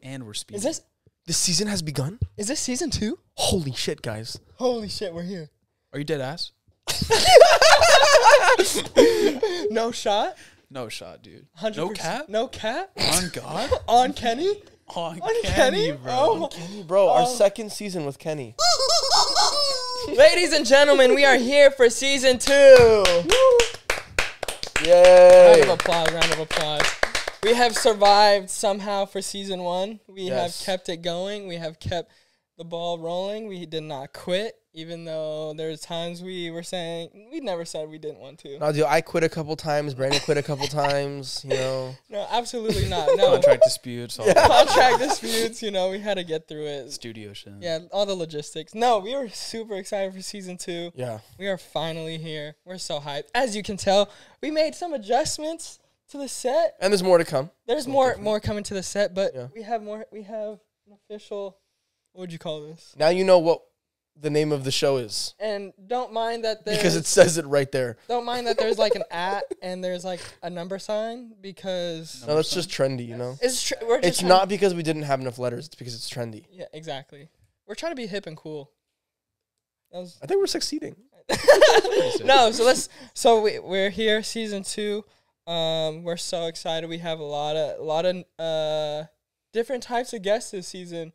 rolling? We're rolling and we're speeding. Is this The season has begun? is this season two? Holy shit, guys. Holy shit, we're here. Are you dead ass? No shot. No shot, dude. 100%. No cap. No cap. On God. On Kenny. On, On Kenny, Kenny, bro. Oh. Kenny, bro, our oh. second season with Kenny. Ladies and gentlemen, we are here for season two. Yay! Round of applause. Round of applause. We have survived somehow for season one. We Yes. have kept it going. We have kept the ball rolling. We did not quit, even though there's times we were saying we never said we didn't want to. No, dude, I quit a couple times. Brandon quit a couple times. You know, No, absolutely not. No Contract disputes. All contract disputes. You know, we had to get through it. Studio shit. Yeah, all the logistics. No, we were super excited for season two. yeah. We are finally here. We're so hyped. As you can tell, we made some adjustments to the set. And there's more to come. There's more more coming to the set, but Yeah. we have more. We have an official. What would you call this? Now you know what the name of the show is And don't mind that because it says it right there. don't mind that there's like an at and there's like a number sign because No, that's just trendy, you know. it's tr- we're just It's not because we didn't have enough letters. It's because it's trendy. Yeah, exactly. We're trying to be hip and cool. That was I think we're succeeding. no, so let's. So we we're here, season two. Um, we're so excited. We have a lot of a lot of uh different types of guests this season.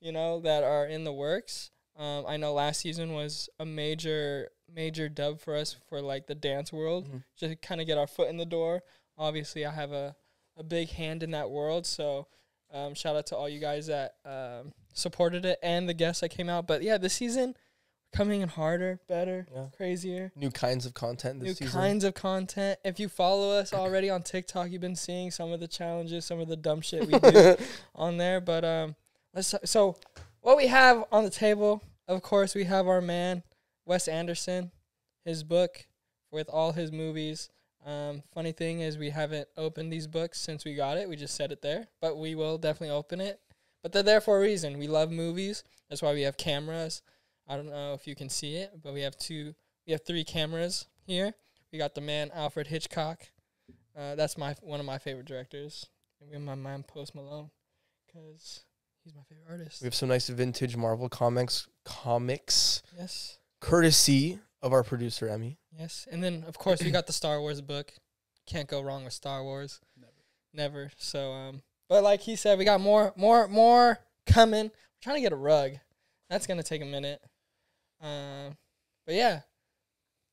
You know that are in the works. Um, I know last season was a major major dub for us for like the dance world, Mhm. just to kind of get our foot in the door. Obviously, I have a a big hand in that world, so um, shout out to all you guys that um, supported it and the guests that came out. But yeah, this season coming in harder, better, Yeah. crazier New kinds of content new this season. kinds of content. If you follow us already on TikTok, you've been seeing some of the challenges, some of the dumb shit we do on there. But um, let's so what we have on the table. Of course, we have our man Wes Anderson, his book with all his movies. Um, funny thing is, we haven't opened these books since we got it. We just set it there, but we will definitely open it. But they're there for a reason. We love movies. That's why we have cameras. I don't know if you can see it, but we have two we have three cameras here. We got the man Alfred Hitchcock. Uh, that's my one of my favorite directors. And we have my man Post Malone, because he's my favorite artist. We have some nice vintage Marvel comics comics yes, courtesy of our producer Emme. yes. And then of course we got the Star Wars book. Can't go wrong with Star Wars. Never. Never. So um, but like he said, we got more, more, more coming. We're trying to get a rug. That's gonna take a minute. Um, but yeah,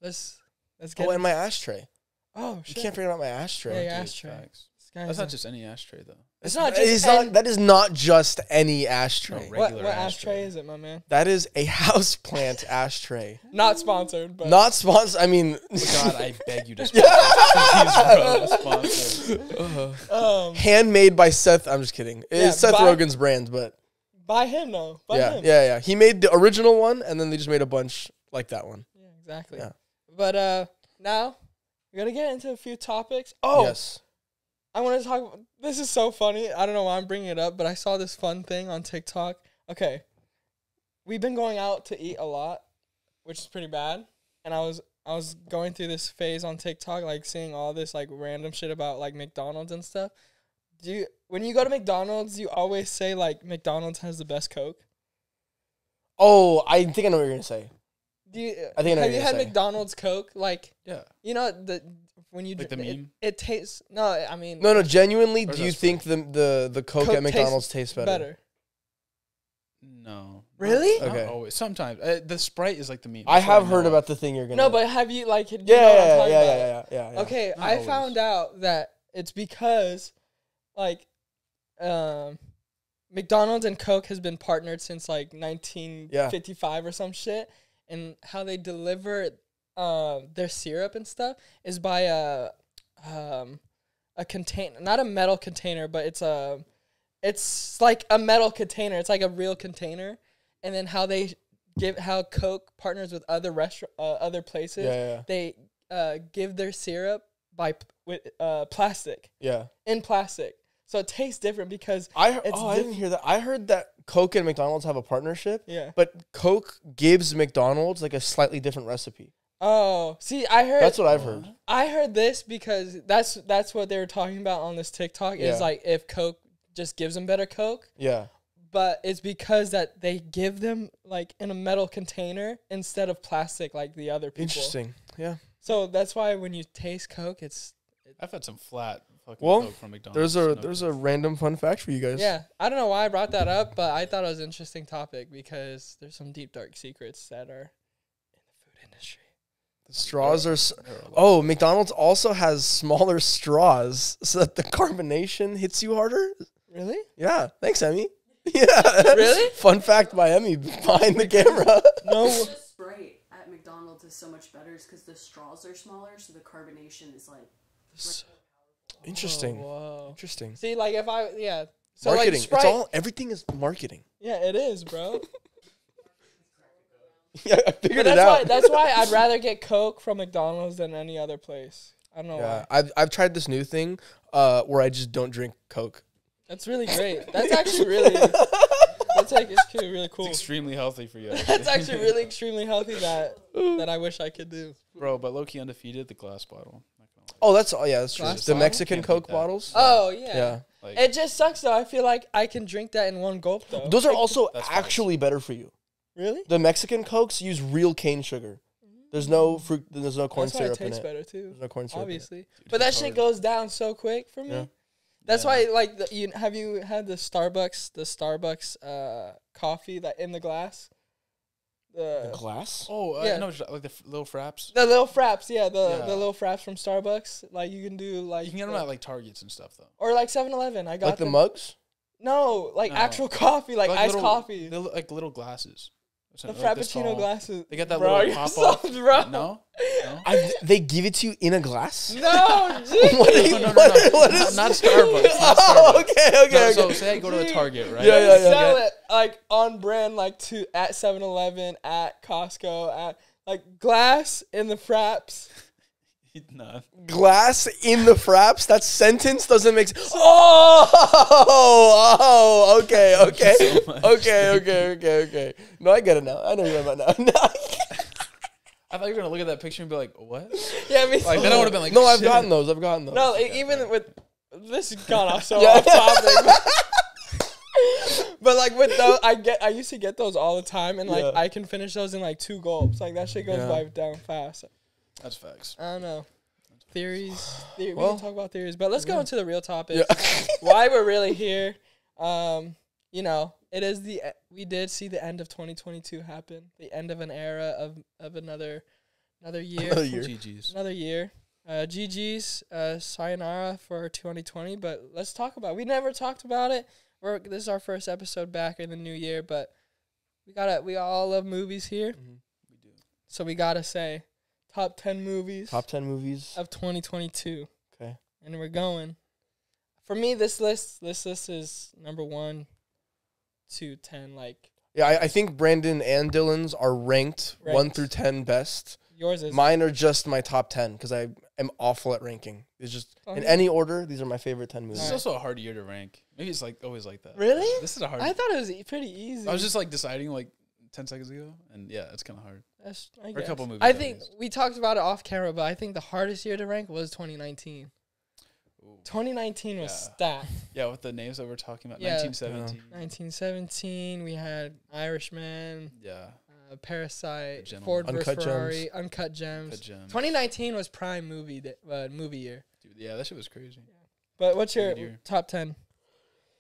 let's let's get. Oh, and my ashtray. oh You can't forget about my ashtray. Yeah, yeah. Dude, ashtray. facts. This guy's That's a- not just any ashtray though. It's not just is any- not, that is not just any ashtray. No, what, regular what ashtray ashtray. is it, my man? That is a houseplant ashtray. Not sponsored, but Not sponsored. I mean, God, I beg you to sponsor. Please, bro, sponsor. um, handmade by Seth. I'm just kidding. Yeah, It's Seth by- Rogen's brand, but by him though. By yeah, him. yeah, yeah. He made the original one, and then they just made a bunch like that one. Yeah, exactly. Yeah. But uh, now we're gonna get into a few topics. Oh, Yes. I want to talk. This is so funny. I don't know why I'm bringing it up, but I saw this fun thing on TikTok. Okay, we've been going out to eat a lot, which is pretty bad. And I was I was going through this phase on TikTok, like seeing all this like random shit about like McDonald's and stuff. Do you when you go to McDonald's, you always say like McDonald's has the best Coke? Oh, I think I know what you're gonna say. Do you? I think I know have what you you're had saying. McDonald's Coke? Like Yeah. you know the when you Like dr- the it, meme? it tastes no. I mean No, no. Genuinely, do you think the the the Coke, Coke at McDonald's tastes better? better. No. Really? Not Okay. always. Sometimes uh, the Sprite is like the meme. I That's what have know heard about the thing you're gonna. No, but have you like? you yeah, know what I'm yeah, yeah, yeah, yeah, yeah, yeah. Okay, Not I always. found out that it's because, like, um, McDonald's and Coke has been partnered since like 1955 or some shit, and how they deliver uh, their syrup and stuff is by a um a container, not a metal container, but it's a it's like a metal container. It's like a real container, and then how they give how Coke partners with other restaurant uh, other places Yeah, yeah, they uh, give their syrup by p- with uh, plastic. Yeah. in plastic, so it tastes different because I he- It's oh I didn't hear that. I heard that Coke and McDonald's have a partnership, yeah. but Coke gives McDonald's like a slightly different recipe. Oh, see, I heard That's what I've heard. I heard this because that's that's what they were talking about on this TikTok. Yeah. Is like if Coke just gives them better Coke. Yeah. But it's because that they give them like in a metal container instead of plastic like the other people. Interesting. Yeah. So that's why when you taste Coke, it's I've had some flat fucking Well, Coke from McDonald's. There's a No there's good. a random fun fact for you guys. yeah. I don't know why I brought that up, but I thought it was an interesting topic because there's some deep dark secrets that are in the food industry. The straws are. S- There are a lot. oh, McDonald's also has smaller straws so that the carbonation hits you harder. Really? Yeah. Thanks, Emme. Yeah. Really? Fun fact by Emme behind the camera. No. The Sprite at McDonald's is so much better because the straws are smaller, so the carbonation is like. Interesting. Oh, whoa. Interesting. See, like if I yeah. So marketing. like it's all everything is marketing. yeah, it is, bro. Yeah, I figured that's it why out. that's why I'd rather get Coke from McDonald's than any other place. I don't know yeah, why. I've I've tried this new thing uh, where I just don't drink Coke. That's really great. That's actually really that's like actually really cool. It's extremely healthy for you. That's actually really extremely healthy that that I wish I could do. Bro, but low key undefeated, the glass bottle. Not gonna lie. Oh, that's oh yeah, that's true. Glass The? Mexican Coke bottles. Oh yeah. yeah. Like, It just sucks though. I feel like I can drink that in one gulp though. Those are also actually better for you. really. The Mexican Cokes use real cane sugar. There's no fruit. There's no corn That's why it syrup in tastes it. better too. There's no corn syrup. in it. Obviously, but that shit goes down so quick for me. Yeah. That's Yeah. why, like, the, you have you had the Starbucks, the Starbucks uh, coffee that in the glass, The the glass. Oh, uh, Yeah. no, like the f- little fraps. the little fraps, yeah, the Yeah. the little fraps from Starbucks. Like you can do like You can get them at like Targets and stuff though. or like 7-Eleven. I got Like the mugs. No, like No. actual coffee, like, iced little, coffee. They look like little glasses. The Like Frappuccino tall. glasses. They got that Bro, little pop so- off. bro. No, no. I, they give it to you in a glass. No, What are you- no, no, no, what- no. what Not- is- not Starbucks, not Oh, Starbucks. okay, okay, So, okay. so say I go to a Target, right? Yeah, yeah, yeah. sell it like on brand, like to at 7-Eleven, at Costco, at like glass in the fraps. Nah. glass in the fraps. That sentence doesn't make sense. Oh, oh, okay, okay, So okay, okay, okay, okay. No, I get it now. I know you're about now. No, I thought you were gonna look at that picture and be like, "What?" Yeah, me Like too. then I would have been like, no, I've shit. gotten those. I've gotten those. No, e- even with this got off so Yeah. off topic. but like with those, I get I used to get those all the time, and like Yeah. I can finish those in like two gulps. Like that shit goes Yeah. by down fast. That's facts. I don't know. Theories. Theory, we Well, can talk about theories, but let's go yeah. into the real topic. Yeah. Why we're really here. Um, you know, it is the e- we did see the end of 2022 happen, the end of an era of of another another year. Another year. GG's. Another year. Uh, GG's, uh, sayonara for 2020. But let's talk about. It. We never talked about it. We're this is our first episode back in the new year, but we gotta. We all love movies here, We do. so we gotta say top 10 movies Top ten movies. of 2022. Okay. and we're going. For me, this list, this list is number one to ten. Like Yeah, I, I think Brandon and Dylan's are ranked, one through ten best. yours is. Mine are just my top ten because I am awful at ranking. It's just Oh, in yeah. any order. These are my favorite ten movies. is Alright. also a hard year to rank. Maybe it's like always like that. Really? This is a hard. I thought it was e- pretty easy. I was just like deciding like ten seconds ago, and yeah, it's kind of hard. That's, I or a couple movies I at think least. we talked about it off camera, but I think the hardest year to rank was 2019. Ooh. 2019 was Yeah. stacked. Yeah, with the names that we're talking about, Yeah. 1917. 1917, we had Irishman, Yeah, uh, Parasite, Gentleman. Ford vs Uncut Ferrari, Gems. Uncut Gems. Good gems. 2019 was prime movie di- uh, movie year. Dude, yeah, that shit was crazy. But what's your Good year. top 10?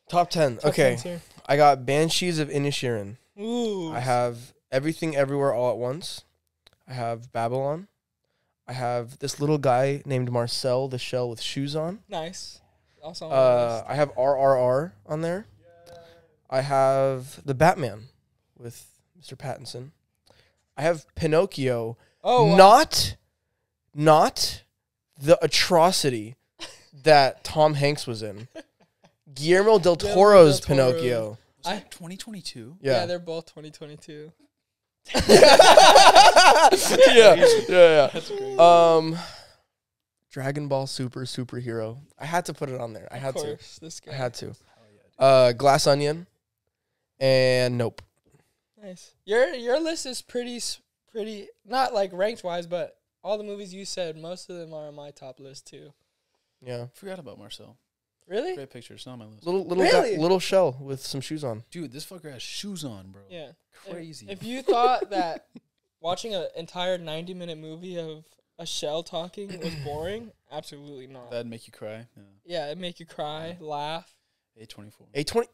Top ten. Top okay, 10s here. I got Banshees of Inisherin. Ooh. I have Everything Everywhere All at Once. I have Babylon. I have this little guy named Marcel the Shell with shoes on. Nice. Also on Uh. I have RRR on there. I have the Batman with Mr. Pattinson. I have Pinocchio. Oh, wow. not, not the atrocity that Tom Hanks was in. Guillermo del Toro's. Pinocchio. Was I- that 2022? yeah. Yeah. they're both 2022. yeah, yeah, yeah. That's crazy. Um, Dragon Ball Super superhero. I had to put it on there. I had of to. This guy. I had to. Uh, Glass Onion, and Nope. Nice. Your your list is pretty s- pretty not like ranked wise, but all the movies you said, most of them are on my top list too. Yeah. Forgot about Marcel. Really? Great picture. It's not on my list. Little little guy- little shell with some shoes on. Dude, this fucker has shoes on, bro. Yeah. If- Crazy. If, you thought that watching an entire 90 minute movie of a shell talking was boring, absolutely not. That'd make you cry. Yeah. yeah, it make you cry, laugh. A24. A twenty.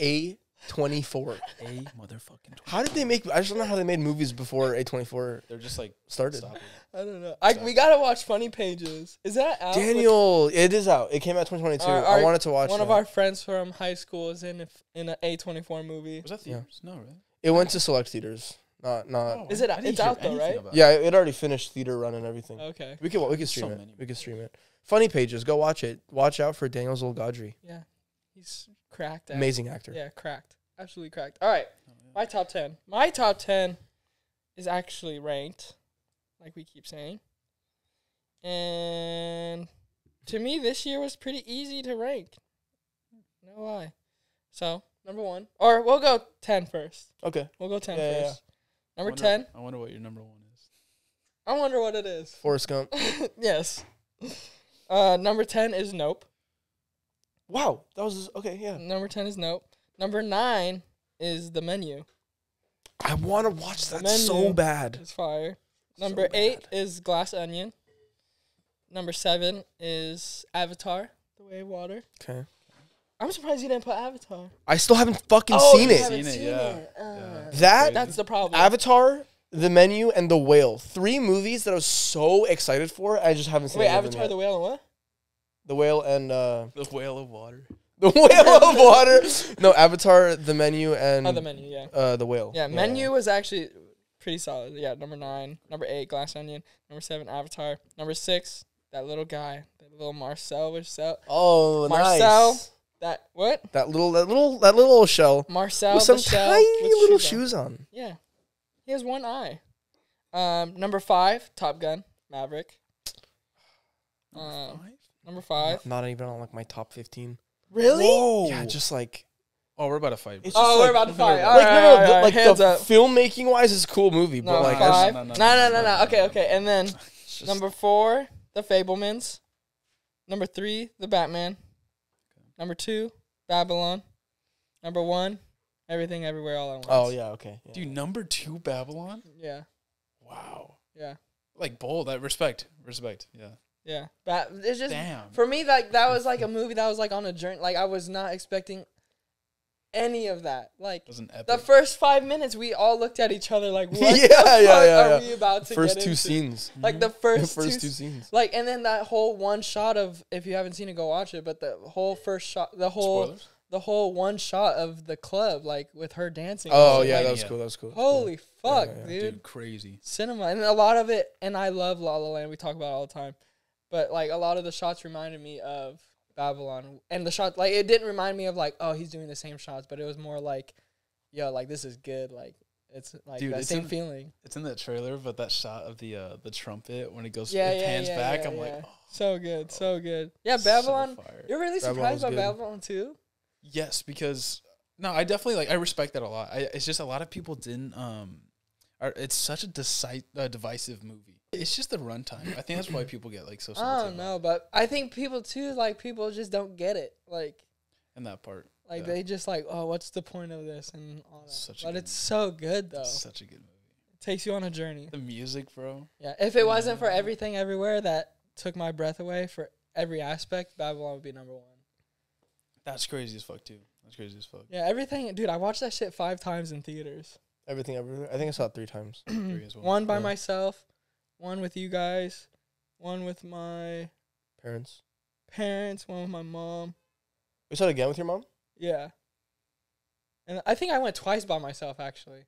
A twenty four. A motherfucking 24. How did they make? I just don't know how they made movies before A twenty four They're just like started. stop it. I don't know. I, we gotta watch Funny Pages. Is that out? with- Daniel, it is out. It came out twenty twenty two. Our- I our- wanted to watch. one of it. our friends from high school is in a, in an A24 movie. Was that Yeah. theaters? No, right? It went to select theaters. Not not. Oh, Is it- I didn't it's hear out though, anything right? about Yeah, it already finished theater run and everything. Okay. We could we could stream So it. many We could stream it. Funny pages. Go watch it. Watch out for Daniel's Daniel Zolghadri. Yeah. He's cracked. at- Amazing actor. Yeah, cracked. Absolutely cracked. All right. Oh, yeah. My top 10. My top 10 is actually ranked, like we keep saying. And to me, this year was pretty easy to rank. No lie. So, number one. Or we'll go 10 first. Okay. We'll go 10 Yeah, yeah, first. Number I wonder- 10. I wonder what your number one is. I wonder what it is. Forrest Gump. yes. Uh, number 10 is Nope. Wow, that was okay. Yeah. Number 10 is Nope. Number 9 is The Menu. I want to watch that Menu. so bad. It's fire. So Number eight is Glass Onion. Number seven is Avatar: The Way of Water. Okay. I'm surprised you didn't put Avatar. I still haven't fucking Oh, seen you it. haven't Seen it, yeah. Uh. Yeah. That that's the problem. Avatar, The Menu, and The Whale. Three movies that I was so excited for. I just haven't seen. Wait, any of them Avatar: yet. The Whale and what? The Whale and uh, The whale of water. The Whale of Water. No, Avatar, The Menu, and Oh, The Menu. Yeah. uh, The Whale. Yeah. Menu was actually pretty solid. Yeah. Number nine. Number eight, Glass Onion. Number seven, Avatar. Number six, that little guy, that little Marcel. Marcel. Oh, Marcel. nice. That what? That little, that little, that little shell Marcel. with some the shell tiny with little on. shoes on. Yeah. He has one eye. Um, number five, Top Gun, Maverick. Number Um, five? Number five. Not even on like my top fifteen. Really? Whoa. Yeah, just like oh, we're about to fight. It's Oh, like- we're about to fight. like, All like right, no, no, all the- right, like hands the up. filmmaking wise, it's a cool movie, No, but like I five. no, No, no, no, no, no, no, no, Okay, okay. And then number four, The Fabelmans. Number three, The Batman. Number two, Babylon. Number one, Everything Everywhere All at Once. oh yeah, okay. yeah. Dude, number two, Babylon. Yeah, Wow. yeah, Like bold. That respect. Respect. Yeah. Yeah. Ba- it's just Damn. for me like that was like a movie that was like on a journey. Like I was not expecting any of that. Like was an epic. the first five minutes, we all looked at each other like, "What Yeah, the yeah, fuck yeah, are yeah. we about to First get two into?" scenes. Like mm-hmm. the The first, first two two scenes. Like and then that whole one shot of if you haven't seen it, go watch it. But the whole first shot, the whole Spoilers. the whole one shot of the club, like with her dancing. Oh yeah, like, that was cool. That was cool. that was cool. holy fuck, yeah, dude. Dude, crazy. Cinema and a lot of it, and I love La La Land. We talk about it all the time, but like a lot of the shots reminded me of Babylon, and the shot like it didn't remind me of like oh he's doing the same shots, but it was more like yo like this is good, like it's like Dude, that it's same in- feeling. It's in that trailer, but that shot of the uh, the trumpet when it goes Yeah, it yeah, pans yeah, back, yeah, I'm yeah. like, oh, So good, so good. Yeah, Babylon. fire. You're really Babylon surprised by good. Babylon too? Yes, because no, I definitely like I respect that a lot. I, it's just a lot of people didn't. Um, are, it's such a deci- uh, divisive movie. It's just the runtime. I think that's why people get like so. I don't know, but I think people too, like people just don't get it. Like, In that part, like Yeah. they just like, oh, what's the point of this and all that. Such but good it's so good though. such a good movie. It takes you on a journey. The music, bro. Yeah. If it wasn't for everything everywhere that took my breath away for every aspect, Babylon would be number one. That's crazy as fuck too. That's crazy as fuck. Yeah, everything, dude. I watched that shit five times in theaters. Everything, everything. I think I saw it three times. Three as well. one by Yeah. myself, one with you guys, one with my Parents. parents, one with my mom. We saw it again with your mom. Yeah. And I think I went twice by myself actually.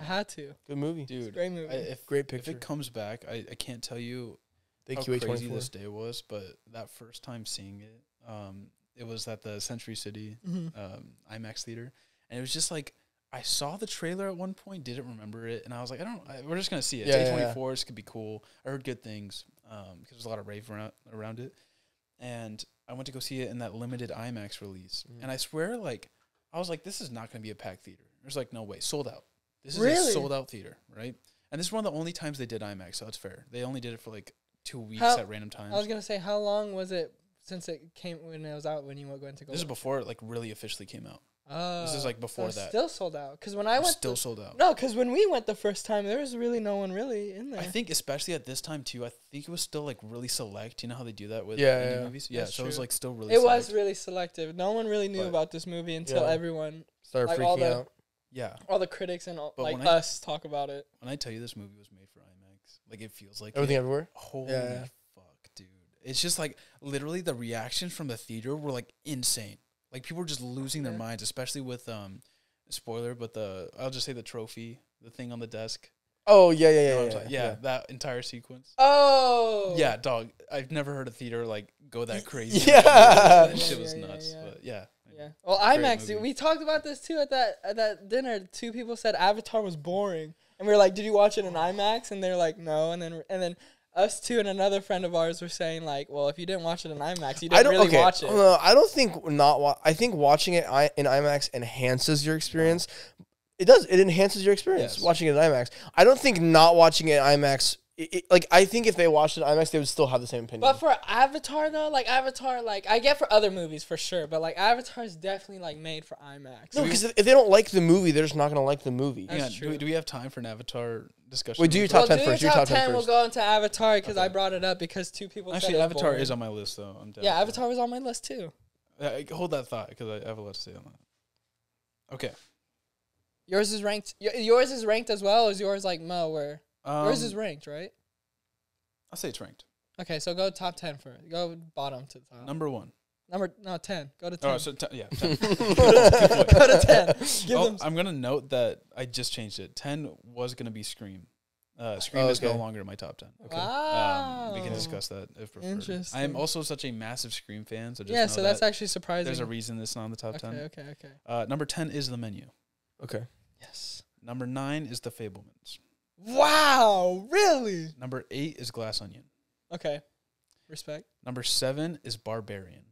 I had to. Good movie. It's a dude. great movie. I, if Great picture. if picture. it comes back, I, I can't tell you Thank how you, A crazy twenty four. this day was, but that first time seeing it, um, it was at the Century City Mhm. um, IMAX theater, and it was just like I saw the trailer at one point, didn't remember it, and I was like, I don't. I, we're just gonna see it. Yeah, It's A twenty four. This could be cool. I heard good things because there's a lot of rave around around it, and I went to go see it in that limited IMAX release, Mhm. and I swear, like, I was like, this is not gonna be a packed theater. There's like no way, sold out. This is Really? a sold out theater, right? And this is one of the only times they did IMAX, so it's fair. They only did it for like two weeks How- at random times. I was gonna say, how long was it since it came when it was out when you went to go. This is before it like really officially came out. Oh, this is, like, oh, before it's that. Still sold out. Because when I It's went, still to- sold out. no, because when we went the first time, there was really no one really in there. I think especially at this time too. I think it was still like really select. You know how they do that with Yeah, indie yeah. movies. Yeah, That's so it was like still really. it was really selective. No one really knew But- about this movie until Yeah. everyone, Started Like, all freaking the- out. Yeah, all the critics and all, But like when I- us talk about it. when I tell you this movie was made for IMAX, like it feels like Everything it. everywhere. Holy Yeah. fuck, dude! It's just like literally the reactions from the theater were like insane. Like people were just losing their minds, especially with um, spoiler, but the I'll just say the trophy, the thing on the desk. Oh yeah, yeah, You know yeah, yeah, yeah, that entire sequence. Oh, Yeah, dog. I've never heard a theater like go that crazy. Yeah. that shit was yeah, yeah, nuts. yeah. But yeah, Yeah. Well, IMAX. dude. We talked about this too at that at that dinner. Two people said Avatar was boring, and we were like, "Did you watch it in IMAX?" And they're like, "No." And then and then us two and another friend of ours were saying like, "Well, if you didn't watch it in IMAX, you didn't don't really okay. watch it." No, I don't think not. Wa- I think watching it in IMAX enhances your experience. It does. It enhances your experience Yes. watching it in IMAX. I don't think not watching it in IMAX. It, it- like I think if they watched it in IMAX, they would still have the same opinion. But for Avatar though, like Avatar, like I get for other movies for sure, but like Avatar is definitely like made for IMAX. no, because if if they don't like the movie, they're just not gonna like the movie. That's Hang on, do, true. we, do we have time for an Avatar discussion? Wait, do your real top quick? well, 10 do first, your your top top 10 ten. We'll first. go into Avatar because I brought it up because two people Actually, said Avatar boring. is on my list though. I'm down Yeah, for Avatar was on my list too. Uh, hold that thought because I have a lot to say on that. Okay. Yours is ranked. y- Yours is ranked as well. Or is yours like Mo? Where Um, yours is ranked, right? I'll say it's ranked. Okay, so go top ten first. Go bottom to top. Number one. Number no ten. Go to ten. Oh, so t- yeah. 10. go to ten. Give Oh, them. I'm gonna note that I just changed it. Ten was gonna be Scream. Uh, Scream Oh, is no longer in my top ten. Wow. Um, we can discuss that if preferred. I am also such a massive Scream fan, so just yeah, know so that's that actually surprising. there's a reason it's not in the top okay, ten. okay, okay. Uh, number ten is the menu. okay. Yes. Number nine is the Fabelmans. Wow, really? Number eight is Glass Onion. Okay. Respect. Number seven is Barbarian.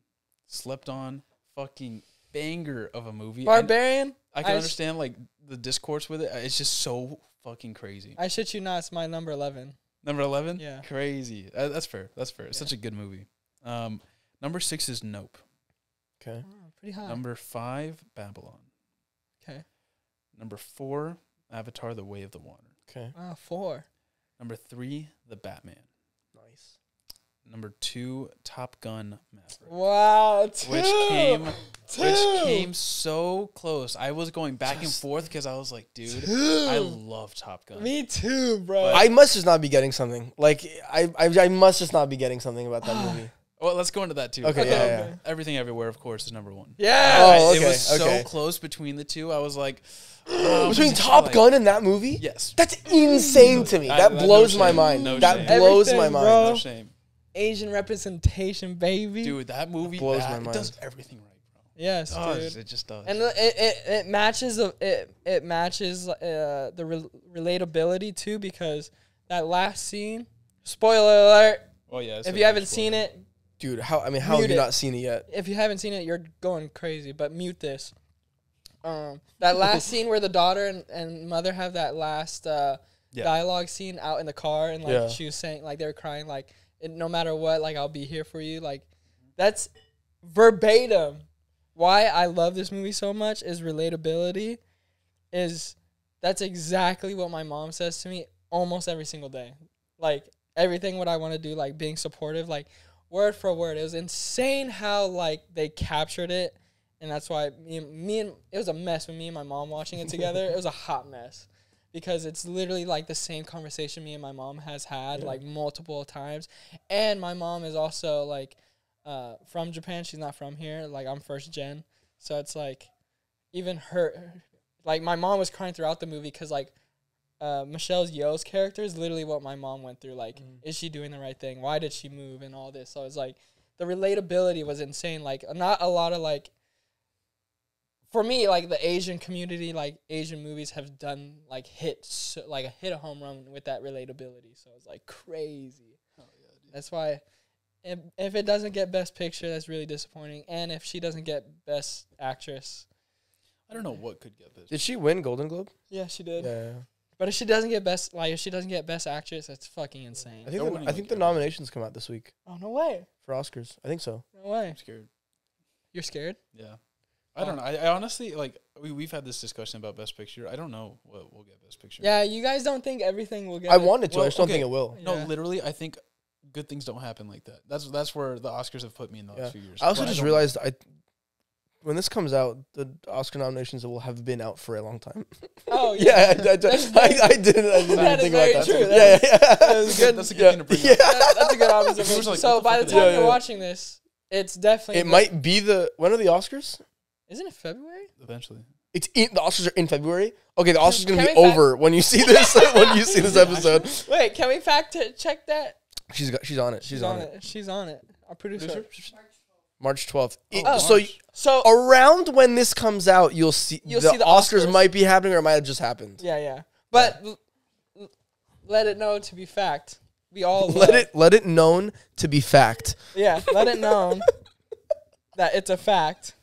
Slept on, fucking banger of a movie. Barbarian. I, can I sh- understand like the discourse with it. It's just so fucking crazy. I shit you not. It's my number eleven. Number eleven, Yeah. crazy. Uh, that's fair. That's fair. It's Yeah. such a good movie. Um, number six is Nope. Okay. Oh, pretty high. Number five, Babylon. okay. Number four, Avatar: The Way of the Water. Okay. Wow, four. Number three, The Batman. Nice. Number two, Top Gun Maverick. Wow, two. Which came, two. which came so close. I was going back and forth because I was like, dude, Two. I love Top Gun. Me too, bro. But- I must just not be getting something. Like I, I, I must just not be getting something about that movie. Well, let's go into that too. Okay, Um, yeah, yeah. Everything Everywhere, of course, is number one. yeah. Oh, okay, it was okay. so close between the two. I was like, um, Between Top like- Gun and that movie, Yes. that's insane to me. I- That that- no blows my mind. No that shame. blows my mind. bro. No shame. Asian representation, baby. Dude, that movie blows that- my it does everything right, bro. Yes, It does. dude. It just does. And it, it it matches the it it matches uh, the rel relatability too because that last scene. Spoiler alert! oh yeah. if you haven't seen it, Dude, how I mean, how have you it. not seen it yet? if you haven't seen it, you're going crazy. But mute this. Um, that last scene where the daughter and, and mother have that last uh, Yeah. dialogue scene out in the car, and like Yeah. she was saying, like they were crying, like it, no matter what, like I'll be here for you. Like that's verbatim. Why I love this movie so much is relatability. Is that's exactly what my mom says to me almost every single day. Like everything what I want to do, like being supportive, like word for word. It was insane how like they captured it, and that's why me and me and it was a mess with me and my mom watching it together. it was a hot mess because it's literally like the same conversation me and my mom has had Yeah. like multiple times, and my mom is also like uh, from Japan. She's not from here. Like I'm first gen, so it's like even her, like my mom was crying throughout the movie because like uh, Michelle's Yeoh's character is literally what my mom went through. Like, Mm. is she doing the right thing? Why did she move and all this? So was like the relatability was insane. Like, not a lot of like. For me, like the Asian community, like Asian movies have done like hits, like a hit a home run with that relatability. So it's like crazy. That's why, if, if it doesn't get Best Picture, that's really disappointing. And if she doesn't get Best Actress, I don't know what could get this. Did she win Golden Globe? yeah, she did. Yeah. But if she doesn't get best, like if she doesn't get best actress, that's fucking insane. I think They're the, I like think the every- nominations come out this week oh no way, for Oscars. I think so. no way. I'm scared. You're scared? Yeah. I don't know. I, I honestly like we we've had this discussion about best picture. I don't know what we'll get best picture. Yeah, you guys don't think everything will get. I it? want it to. I Well, just don't okay. think it will. No, Yeah. literally, I think good things don't happen like that. That's that's where the Oscars have put me in the last few years. I also But just don't- realized I when this comes out, the Oscar nominations will have been out for a long time. Oh yeah. yeah, I, I, I, I didn't. I didn't That even is think very about that. true. Yeah, That yeah, yeah. that is good. That's a good thing to bring Yeah. up. That- that's a good observation. like, so by the time they- you're Yeah, yeah. watching this, it's definitely It the- might be the when are the Oscars? Isn't it February? eventually. It's in the Oscars are in February. Okay, the Oscars are gonna be we over when you see this. when you see this episode, Wait, can we fact check that? she's got, she's on it. She's, on, it. She's on it. Our producer. March twelfth. Oh, so March. So around when this comes out, you'll see You'll the, see the Oscars, Oscars. might be happening or it might have just happened. yeah, yeah. But l- l- let it know to be fact. We all Let love- it let it known to be fact. Yeah, let it known that it's a fact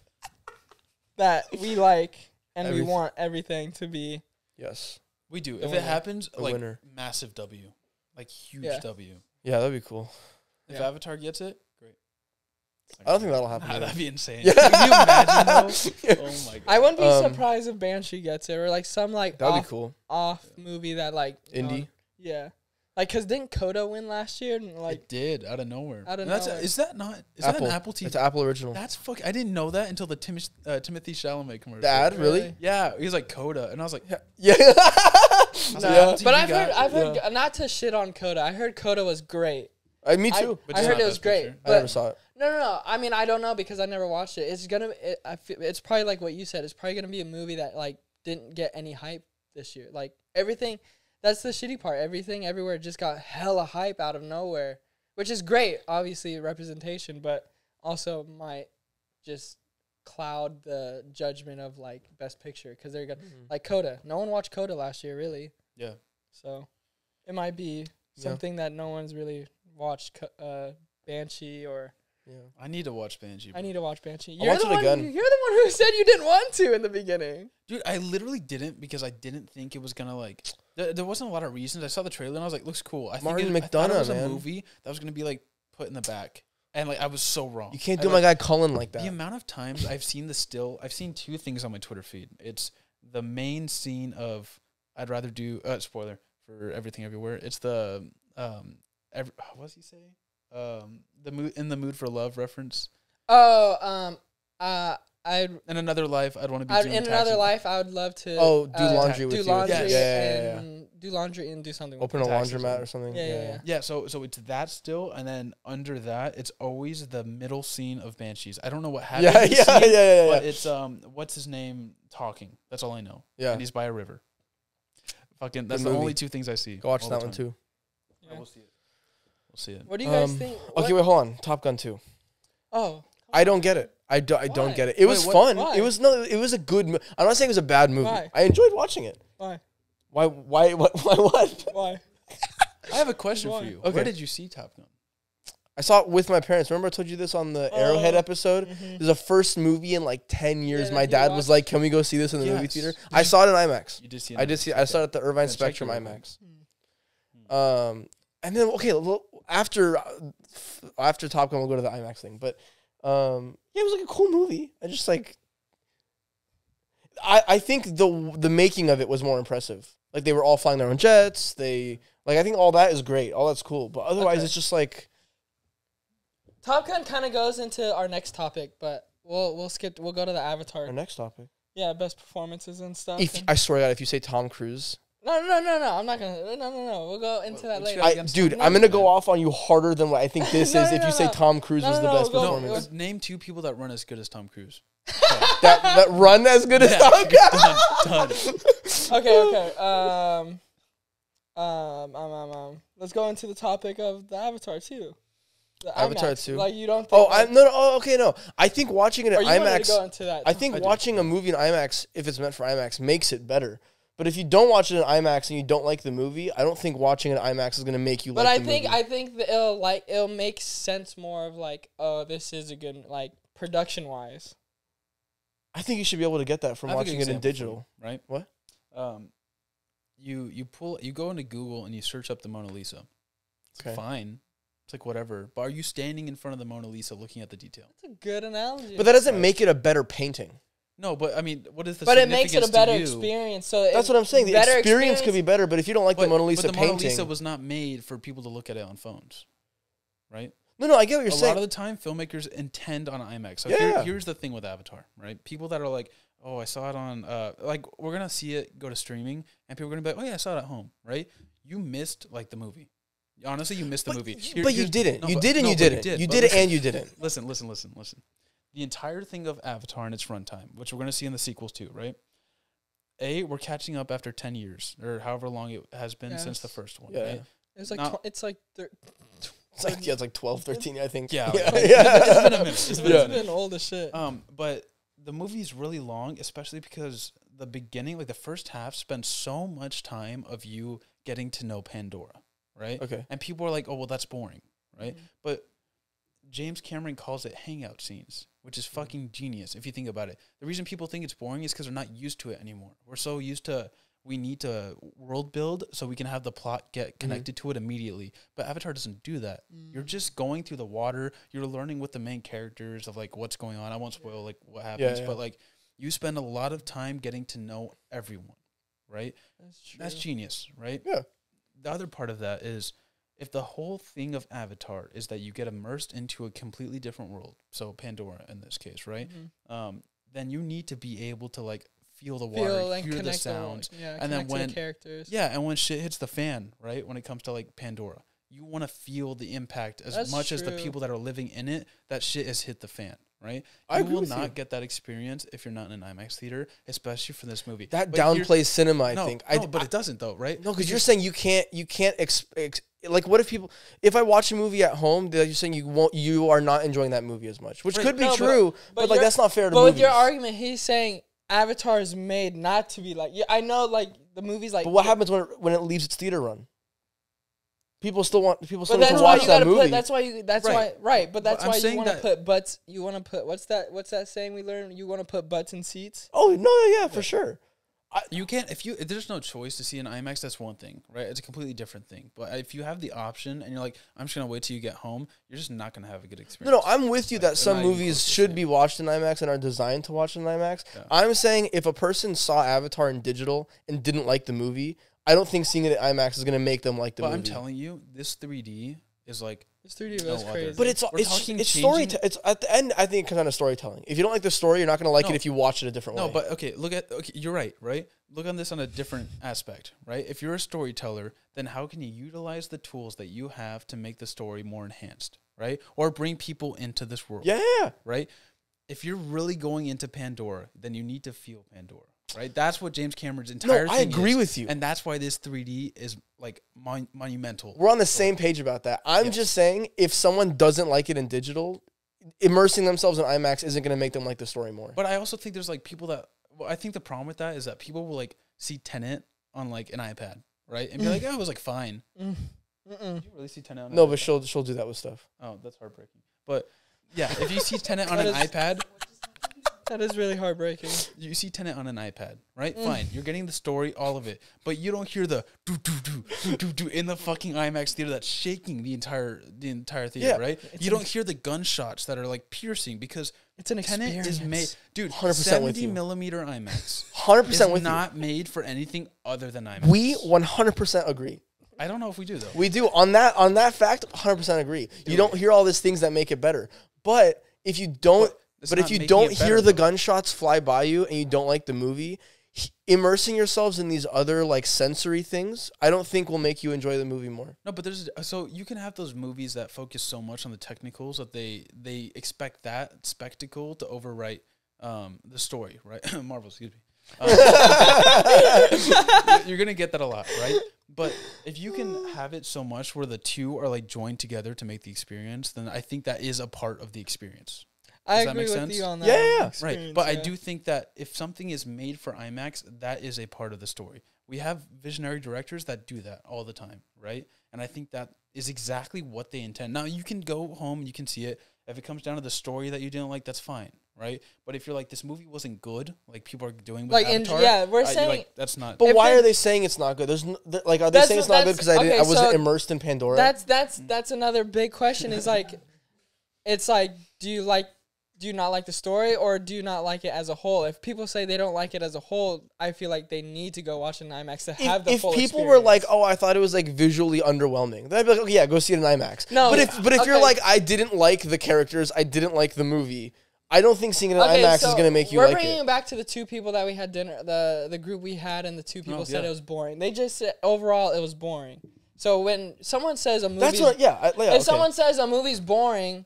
that we like and we want everything to be. Yes. We do. The If winner. it happens, The like winner. massive W, like huge Yeah. W. Yeah, that'd be cool. If Yeah. Avatar gets it, great. I don't think that'll happen. Nah, that'd be insane. Yeah. Can you imagine though? Oh my god. I wouldn't be Um, surprised if Banshee gets it or like some like That'd off, be cool. off movie that like Indie. uh, yeah, like because didn't Coda win last year? And like it did out of nowhere. Out of And that's nowhere. is that not is Apple. that an Apple TV? It's Apple original. That's fuck. I didn't know that until the Tim, uh, Timothée Chalamet commercial. The ad, really? Really? Yeah, he was like Coda, and I was like, Yeah. was No, like, yeah. But I've heard. I've heard not to shit on Coda. I heard Coda was great. Uh, me I- too. But I heard it was great. Picture. I never saw it. No, no, no. I mean, I don't know because I never watched it. It's gonna. It, I feel, it's probably like what you said. It's probably gonna be a movie that like didn't get any hype this year. Like everything. That's the shitty part. Everything everywhere just got hella hype out of nowhere, which is great. Obviously representation, but also might just cloud the judgment of like best picture because they're gonna like Coda. No one watched Coda last year, really. yeah. So it might be Yeah. something that no one's really watched. Uh, Banshee or Yeah. I need to watch Banshee. I need to watch Banshee. I'll You're watch the it one. again. You're the one who said you didn't want to in the beginning. Dude, I literally didn't because I didn't think it was gonna like. There, there wasn't a lot of reasons. I saw the trailer and I was like, "Looks cool." I Martin think it, I it McDonagh, was a movie that was gonna be like put in the back, and like I was so wrong. You can't I, do like, my guy Colin like that. The amount of times I've seen the still, I've seen two things on my Twitter feed. It's the main scene of I'd rather do uh, spoiler for everything everywhere. It's the um, every, what does he say? Um, the mood in the mood for love reference. Oh, um, uh, I'd, In another life, I'd want to be I'd doing in taxi. another life, I would love to. Oh, do uh, laundry do with you. laundry Yes. Yeah, yeah, yeah, yeah. and do laundry and do something. with Open a laundromat or- or something. Yeah, yeah, yeah. Yeah, so so it's that still, and then under that, it's always the middle scene of Banshees. I don't know what happened. Yeah, in the yeah, yeah, scene, yeah, yeah. But it's um, what's his name talking? That's all I know. Yeah. and he's by a river. Fucking, that's Good the only two things I see. Go watch that one too. Yeah. We'll see it. We'll see it. What do you guys Um, think? Okay, what- wait, hold on. Top Gun 2. Oh, I don't get it. I, do, I don't get it. It Wait, was what- fun. why? It was no. It was a good. Mo- I'm not saying it was a bad movie. Why? I enjoyed watching it. why? Why? Why? What? Why? What? Why? I have a question Why? for you. Okay. Where did you see Top Gun? I saw it with my parents. Remember I told you this on the Arrowhead Oh. episode. Mhm. This is the first movie in like ten years. that my you dad was watched? like, "Can we go see this in the movie Yes. theater?" Did I saw it in IMAX. You did see. I did see. I saw it at the Irvine Yeah, check Spectrum your IMAX. Hmm. Um, and then okay, well, after uh, after Top Gun, we'll go to the IMAX thing. But um, yeah, it was like a cool movie. I just like. I I think the the making of it was more impressive. Like they were all flying their own jets. They like I think all that is great. All that's cool. But otherwise, Okay. it's just like Top Gun kind of goes into our next topic, but we'll we'll skip. We'll go to the Avatar. our next topic. Yeah, best performances and stuff. If and- I swear to God, if you say Tom Cruise, no, no, no, no, no. I'm not gonna. No, no, no. We'll go into that later. I, dude, Tom I'm gonna go man. off on you harder than what I think this No, is. no, if you no, say no. Tom Cruise No, was no, the no, best go- performance, But name two people that run as good as Tom Cruise. that that run as good as Yeah, Tom Cruise. done, done. okay, okay. Um, um, um, um, um, let's go into the topic of the Avatar too. The Avatar IMAX. 2? Like you don't. Think Oh, I like, no, no, oh, okay, no. I think watching it or at you wanted to IMAX. go into that. I think I do. watching a movie in IMAX, if it's meant for IMAX, makes it better. But if you don't watch it in IMAX and you don't like the movie, I don't think watching it in IMAX is gonna make you But like I the think movie. I think that it'll like it'll make sense more of like oh this is a good like production wise. I think you should be able to get that from I have a good watching it in example for you, digital. right? What? Um, you you pull you go into Google and you search up the Mona Lisa. It's Okay. fine. It's like whatever. But are you standing in front of the Mona Lisa looking at the detail? That's a good analogy. But that doesn't make it a better painting. No, but I mean, what is the but it makes it a better experience. So That's it- what I'm saying. The better experience, could be better, but if you don't like But, the Mona Lisa but the Mona Lisa was not made for people to look at it on phones, right? no, no, I get what you're a saying. A lot of the time filmmakers intend on IMAX. So Yeah. here, here's the thing with Avatar, right? People that are like, oh, I saw it on, uh, like we're gonna see it go to streaming, and people are gonna be like, oh yeah, I saw it at home, right? You missed like the movie. Honestly, you missed the but, movie. Here- but you didn't. no, you but- did and no, you didn't. You but did it listen- and you didn't. Listen, listen, listen, listen. The entire thing of Avatar and its runtime, which we're gonna see in the sequels too, right? A, we're catching up after ten years or however long it has been since the first one. Yeah. Right? it's like Now- tw- it's like thir- It's like yeah, it's like 12, 13, I think. Yeah, yeah. like- yeah. it's been a minute. It's been Yeah. it's been old as shit. Um, but the movie is really long, especially because the beginning, like the first half, spends so much time of you getting to know Pandora, right? Okay. And people are like, "Oh, well, that's boring," right? Mhm. But James Cameron calls it hangout scenes, which is fucking genius if you think about it. The reason people think it's boring is because they're not used to it anymore. We're so used to we need to world build so we can have the plot get mm-hmm. connected to it immediately. But Avatar doesn't do that. You're just going through the water. You're learning with the main characters of like what's going on. I won't spoil like what happens, yeah. but like you spend a lot of time getting to know everyone, right? That's true. That's genius, right? Yeah. The other part of that is if the whole thing of Avatar is that you get immersed into a completely different world, so Pandora in this case, right? Mhm. Um, then you need to be able to like feel the water, Feel hear the sounds. The, yeah, and then when- the characters. Yeah, and when shit hits the fan, right? When it comes to like Pandora, you want to feel the impact as That's much as the people that are living in it. That shit has hit the fan, right? I you will not you. get that experience if you're not in an IMAX theater, especially for this movie. That But downplays cinema, I no, think. I, but I- it doesn't though, right? No, because you're saying you can't you can't ex, ex, like what if people if I watch a movie at home, that you're saying you won't you are not enjoying that movie as much, which Right. could be No, true, but, but like that's not fair to But movies. with your argument, he's saying Avatar is made not to be like. Yeah, I know, like the movie's like. but what happens when it, when it leaves its theater run? People still want people still But need that's to why watch you that gotta movie. put. That's why you. That's Right. why. Right, but that's I'm why you want to put butts. You want to put what's that? What's that saying we learned? You want to put butts in seats. oh no, yeah, for sure. You can't if you if there's no choice to see an IMAX. That's one thing, right? It's a completely different thing. But if you have the option and you're like, I'm just gonna wait till you get home, you're just not gonna have a good experience. no, no, I'm with you Like, that some movies close to the should be watched in IMAX and are designed to watch in IMAX. Yeah. I'm saying if a person saw Avatar in digital and didn't like the movie, I don't think seeing it at IMAX is going to make them like the But movie. I'm telling you, this 3D is like This 3D No was crazy. But it's We're it's it's changing- story. it's at the end. I think it comes down to storytelling. If you don't like the story, you're not going to like No. it if you watch it a different no. way. No, but okay, look at okay. You're right, right? Look on this on a different aspect, right? If you're a storyteller, then how can you utilize the tools that you have to make the story more enhanced, right? Or bring people into this world, yeah, yeah, right? If you're really going into Pandora, then you need to feel Pandora, right? That's what James Cameron's entire. no, entire. I agree is. with you. and that's why this 3D is like mon- monumental. We're on the same page about that. I'm Yes. just saying, if someone doesn't like it in digital, immersing themselves in IMAX isn't going to make them like the story more. But I also think there's like people that. Well, I think the problem with that is that people will like see Tenet on like an iPad, right, and be like, "Oh, it was like fine." Mm. Did you really see Tenet on? no, iPad? but she'll she'll do that with stuff. Oh, that's heartbreaking. But yeah, if you see Tenet on an is- iPad, That is really heartbreaking. you see Tenet on an iPad, right? Mm. Fine, you're getting the story, all of it, but you don't hear the do do do do do do in the fucking IMAX theater that's shaking the entire the entire theater, Yeah, right? it's You an don't hear the gunshots that are like piercing because It's an Tenet experience. is made, dude. 100% with 70 you. millimeter IMAX Hundred is percent with not made for anything other than IMAX. you. We 100 percent agree. I don't know if we do though. We do on that on that fact. 100 percent agree. You don't hear all these things that make it better, but if you don't, But it's but if you don't hear better, the though. gunshots fly by you and you don't like the movie, immersing yourselves in these other like sensory things, I don't think will make you enjoy the movie more. No, but there's so you can have those movies that focus so much on the technicals that they they expect that spectacle to overwrite um, the story, right? Marvel, excuse me. Um, you're gonna get that a lot, right? But if you can have it so much where the two are like joined together to make the experience, then I think that is a part of the experience. I Does that agree make with sense? you on that. Yeah, yeah, yeah. Right. experience, But I do think that if something is made for IMAX, that is a part of the story. We have visionary directors that do that all the time, right? And I think that is exactly what they intend. Now, you can go home, and you can see it. If it comes down to the story that you didn't like, that's fine, right? But if you're like this movie wasn't good, like people are doing with Like, in- Avatar, yeah, we're I- saying- like that's not. But why they- are they saying it's not good? There's n- th- like, are they saying it's not good because I didn't, okay, I wasn't so immersed in Pandora? That's that's that's another big question. Is like, it's like, do you like, do you not like the story, or do you not like it as a whole? If people say they don't like it as a whole, I feel like they need to go watch it in IMAX to have if, the if full. If people were like, "Oh, I thought it was like visually underwhelming," then I'd be like, "Okay, yeah, go see it in IMAX." No, but if but if you're like, "I didn't like the characters, I didn't like the movie," I don't think seeing it in Okay, IMAX so is gonna make you we're bringing it. back to the two people that we had dinner, the the group we had, and the two oh, people Oh, said yeah. it was boring. They just said overall it was boring. So when someone says a movie, That's what, yeah. I, yeah if okay. someone says a movie's boring,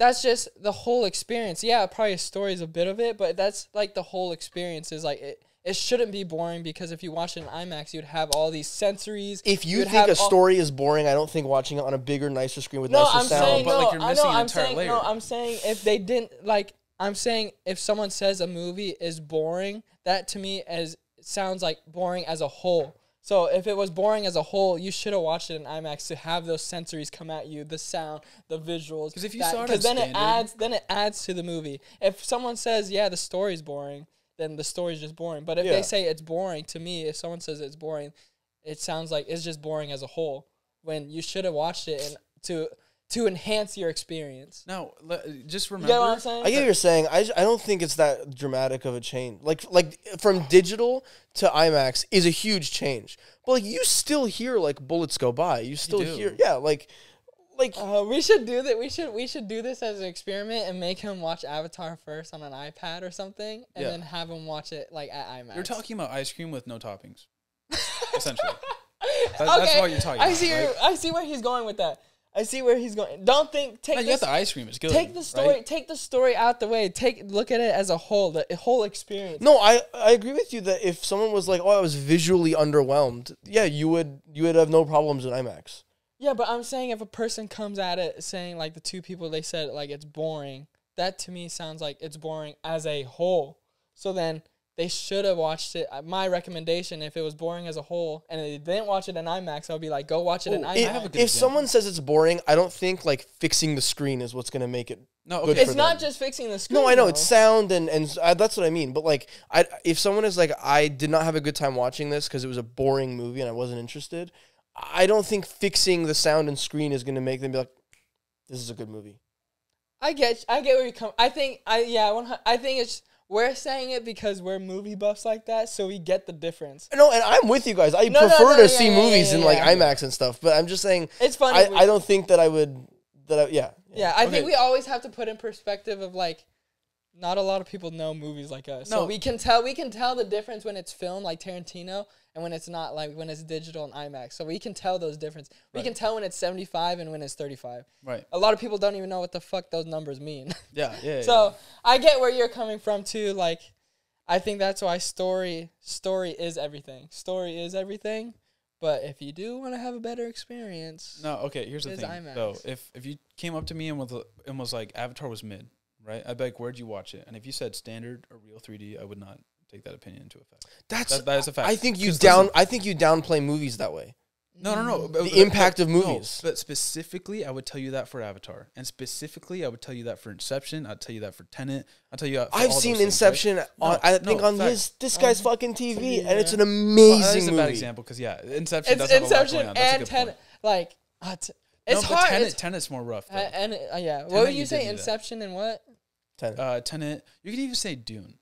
that's just the whole experience. Yeah, probably a story is a bit of it, but that's like the whole experience is like it. It shouldn't be boring because if you watch it in IMAX, you'd have all these sensories. if you think have a all- story is boring, I don't think watching it on a bigger, nicer screen with no, nicer I'm sound. saying but, no. like, you're I missing know. an I'm entire saying layer. no. I'm saying if they didn't like, I'm saying if someone says a movie is boring, that to me as sounds like boring as a whole. So if it was boring as a whole, you should have watched it in IMAX to have those sensories come at you, the sound, the visuals. Because if you that- saw it 'cause at then it adds, then it adds to the movie. If someone says, "Yeah, the story's boring," then the story's just boring. But if Yeah. they say it's boring, to me, if someone says it's boring, it sounds like it's just boring as a whole. When you should have watched it and to to enhance your experience. no, le- just You remember. get what I'm saying? I get what you're saying. I, I don't think it's that dramatic of a change. Like like from digital to IMAX is a huge change. But like you still hear like bullets go by. You still do. hear yeah like like Uh, we should do that. We should we should do this as an experiment and make him watch Avatar first on an iPad or something, and Yeah. then have him watch it like at IMAX. You're talking about ice cream with no toppings, essentially. That- that's what you're talking I about, see. right? I see where he's going with that. I see where he's going. Don't think. Take No, you this. got the ice cream. It's good. take the story. right? Take the story out the way. Take look at it as a whole. The whole experience. No, I, I agree with you that if someone was like, "Oh, I was visually underwhelmed," yeah, you would you would have no problems in IMAX. Yeah, but I'm saying if a person comes at it saying like the two people they said like it's boring, that to me sounds like it's boring as a whole. So then they should have watched it. Uh, My recommendation, if it was boring as a whole and they didn't watch it in IMAX, I would be like, go watch it in If, IMAX. have a good if example. someone says it's boring, I don't think like fixing the screen is what's gonna make it. No, good okay. it's for not them. just fixing the screen. No, I know though. it's sound and and uh, that's what I mean. But like, I if someone is like, I did not have a good time watching this because it was a boring movie and I wasn't interested. I don't think fixing the sound and screen is gonna make them be like, this is a good movie. I get, I get where you come. I think, I yeah, one, I think it's we're saying it because we're movie buffs like that, so we get the difference. No, and I'm with you guys. I No, no, prefer no, to yeah, see yeah, movies yeah, in like yeah. IMAX and stuff. But I'm just saying, It's funny. I, we- I don't think that I would. That I, yeah. Yeah, I Okay. think we always have to put in perspective of like not a lot of people know movies like us. So No. we can tell we can tell the difference when it's filmed like Tarantino and when it's not like when it's digital and IMAX. So we can tell those difference. We can tell when it's 75 and when it's 35. Right. A lot of people don't even know what the fuck those numbers mean. Yeah. Yeah. yeah. so I get where you're coming from too. Like I think that's why story story is everything. Story is everything. But if you do want to have a better experience, No, okay. Here's the thing, IMAX. though. If if you came up to me and was and was like Avatar was mid, right? I'd be like, where'd you watch it? And if you said standard or real 3D, I would not take that opinion into effect. That's. That, that is a fact. I think you 'Cause down. listen- I think you downplay movies that way. no, no, no. The but- impact but- of no, movies. but specifically, I would tell you that for Avatar, and specifically, I would tell you that for Inception. I'd tell you that for Tenet. I'll tell you. For I've all seen those things, right? Inception on. No, I think no, on fact. his this guy's Um, fucking TV, TV, and it's yeah. an Well, amazing that is a bad example because yeah, Inception it's does have a lot Inception going on. That's a and good Tenet. Like uh, t- it's no, hard. But Tenet, it's- Tenet's more rough. Uh, and uh, yeah, what Tenet, would you you say? did do that. Inception and what? Tenet. uh, Tenet. You could even say Dune,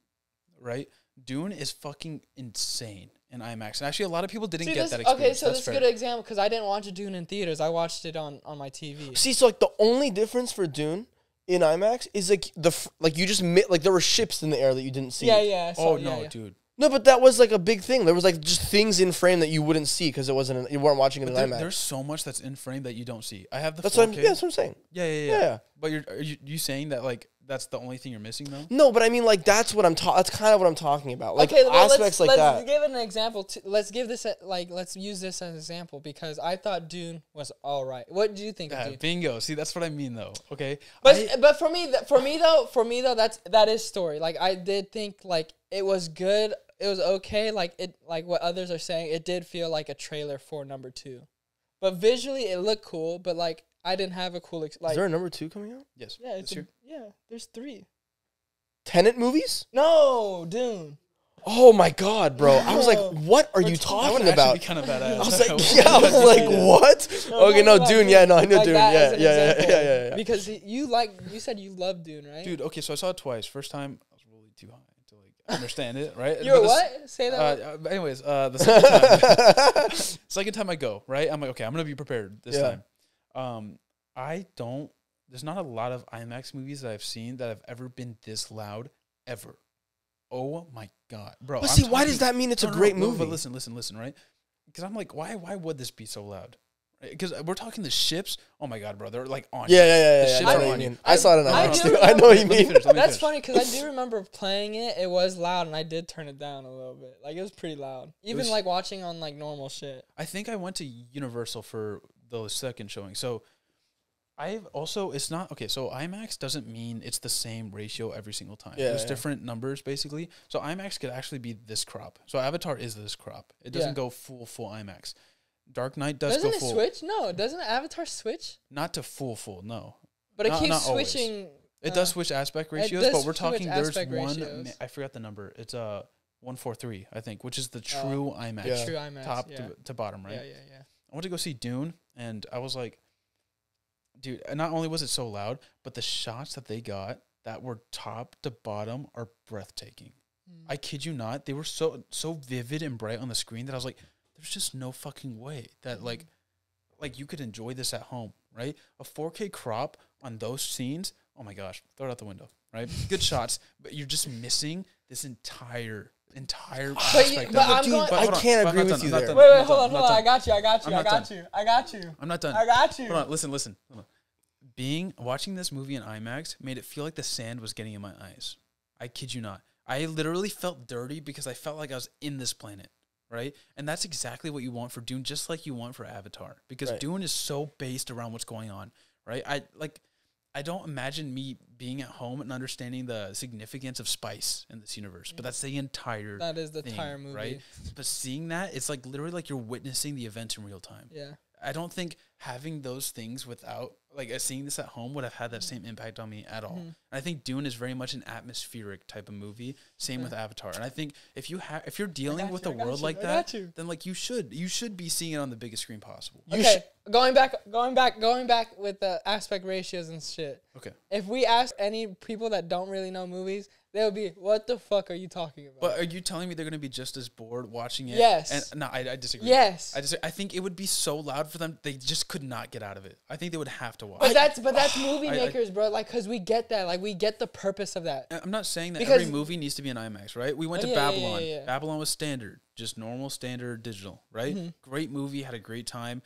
right? Dune is fucking insane in IMAX, and actually, a lot of people didn't See, get this, that experience. okay, so That's this is a good example because I didn't watch Dune in theaters. I watched it on on my TV. See, so like the only difference for Dune in IMAX is like the like you just mi- like there were ships in the air that you didn't see. Yeah, yeah. So, Oh yeah, no, yeah. dude! No, but that was like a big thing. There was like just things in frame that you wouldn't see because it wasn't. In, you weren't watching it But in there- IMAX. there's so much that's in frame that you don't see. I have the That's 4K. what I'm. Yeah, that's what I'm saying. yeah, yeah, yeah, Yeah. yeah. But you're are you, you saying that like that's the only thing you're missing though? No, but I mean like that's what I'm. Ta- that's kind of what I'm talking about. Like okay, well, aspects let's, like let's that. give an example. To, let's give this a, like let's use this as an example because I thought Dune was all right. What do you think of Yeah, Dune? bingo. See, that's what I mean though. Okay, But I- but for me th- for me though for me though that's that is story. Like I did think like it was good. It was okay. Like it like what others are saying. It did feel like a trailer for number two, but visually it looked cool. But like I didn't have a cool ex- like Is there a number two coming out? yes, yeah this it's a, year. yeah. There's three. Tenet movies? No, Dune. Oh my god, bro! I was like, what are you That would talking about? be kind of badass. I was like, yeah, I was like, what? No, okay, no, Dune. Yeah, no, I know like Dune. Yeah, yeah, yeah, yeah, yeah, yeah. Because he- you like, you said you love Dune, right? dude. Okay, so I saw it twice. First time, I was really too high to like understand it, right? you were But the s- what? Say that. Uh, uh, anyways, uh, the second time, second time I go, right? I'm like, okay, I'm gonna be prepared this Yeah. time. Um, I don't. There's not a lot of IMAX movies that I've seen that have ever been this loud ever. Oh my god, bro! But I'm see, why does that mean it's No, a great no, movie? But listen, listen, listen, right? Because I'm like, why? Why would this be so loud? Because we're talking the ships. Oh my god, bro! They're like on. Yeah, you. yeah, yeah, yeah. The yeah. ships I are on you you. mean. I saw it in I IMAX do too. I know what you mean. finish, That's finish. funny because I do remember playing it. It was loud, and I did turn it down a little bit. Like it was pretty loud, even was- like watching on like normal shit. I think I went to Universal for the second showing. So I've also it's not okay. So IMAX doesn't mean it's the same ratio every single time. Yeah, There's yeah. different numbers basically. So IMAX could actually be this crop. So Avatar is this crop. It doesn't Yeah. go full full IMAX. Dark Knight does Doesn't go it full. switch? No, doesn't Avatar switch? Not to full full. No. But it Not- keeps not always. switching. It uh, does switch aspect ratios, but we're talking there's one ma- I forgot the number. It's uh 143, I think, which is the Oh. true IMAX. Yeah. True IMAX. Top yeah. to, to bottom, right? yeah, yeah, yeah. I went to go see Dune, and I was like, dude, not only was it so loud, but the shots that they got that were top to bottom are breathtaking. Mm. I kid you not, they were so so vivid and bright on the screen that I was like, there's just no fucking way that like like you could enjoy this at home, right? A 4K crop on those scenes, oh my gosh, throw it out the window, right? Good shots, but you're just missing this entire entire But you- aspect but. I'm Dude, going- I on, can't I'm agree with you I'm there. Wait, I'm wait, hold on, hold on. I got you. I got you. I'm I not got you. I got you. I'm not done. I got you. Hold on, listen, listen. Hold on. Being watching this movie in IMAX made it feel like the sand was getting in my eyes. I kid you not. I literally felt dirty because I felt like I was in this planet, right? And that's exactly what you want for Dune, just like you want for Avatar, because Right. Dune is so based around what's going on, right? I like. I don't imagine me being at home and understanding the significance of spice in this universe, but that's the entire That is the thing, entire movie. right? But seeing that, it's like literally like you're witnessing the event in real time. Yeah. I don't think having those things without like uh, seeing this at home would have had that same impact on me at all. Mhm. And I think Dune is very much an atmospheric type of movie. Same with Avatar. And I think if you have if you're dealing got with you, a I world you, like that, you. then like you should you should be seeing it on the biggest screen possible. You okay, going back, going back, going back with the aspect ratios and shit. Okay. If we ask any people that don't really know movies, they'll be, "What the fuck are you talking about?" But are you telling me they're going to be just as bored watching it? Yes. And no, I, I disagree. yes, I just I think it would be so loud for them they just could not get out of it. I think they would have to watch. but that's but that's movie I- I- makers, bro. Like, cause we get that, like, we get the purpose of that. I'm not saying that Because- every movie needs to be an IMAX, right? We went Oh, to yeah, Babylon. yeah, yeah. Babylon was standard, just normal standard digital, right? Mm-hmm. Great movie, had a great time.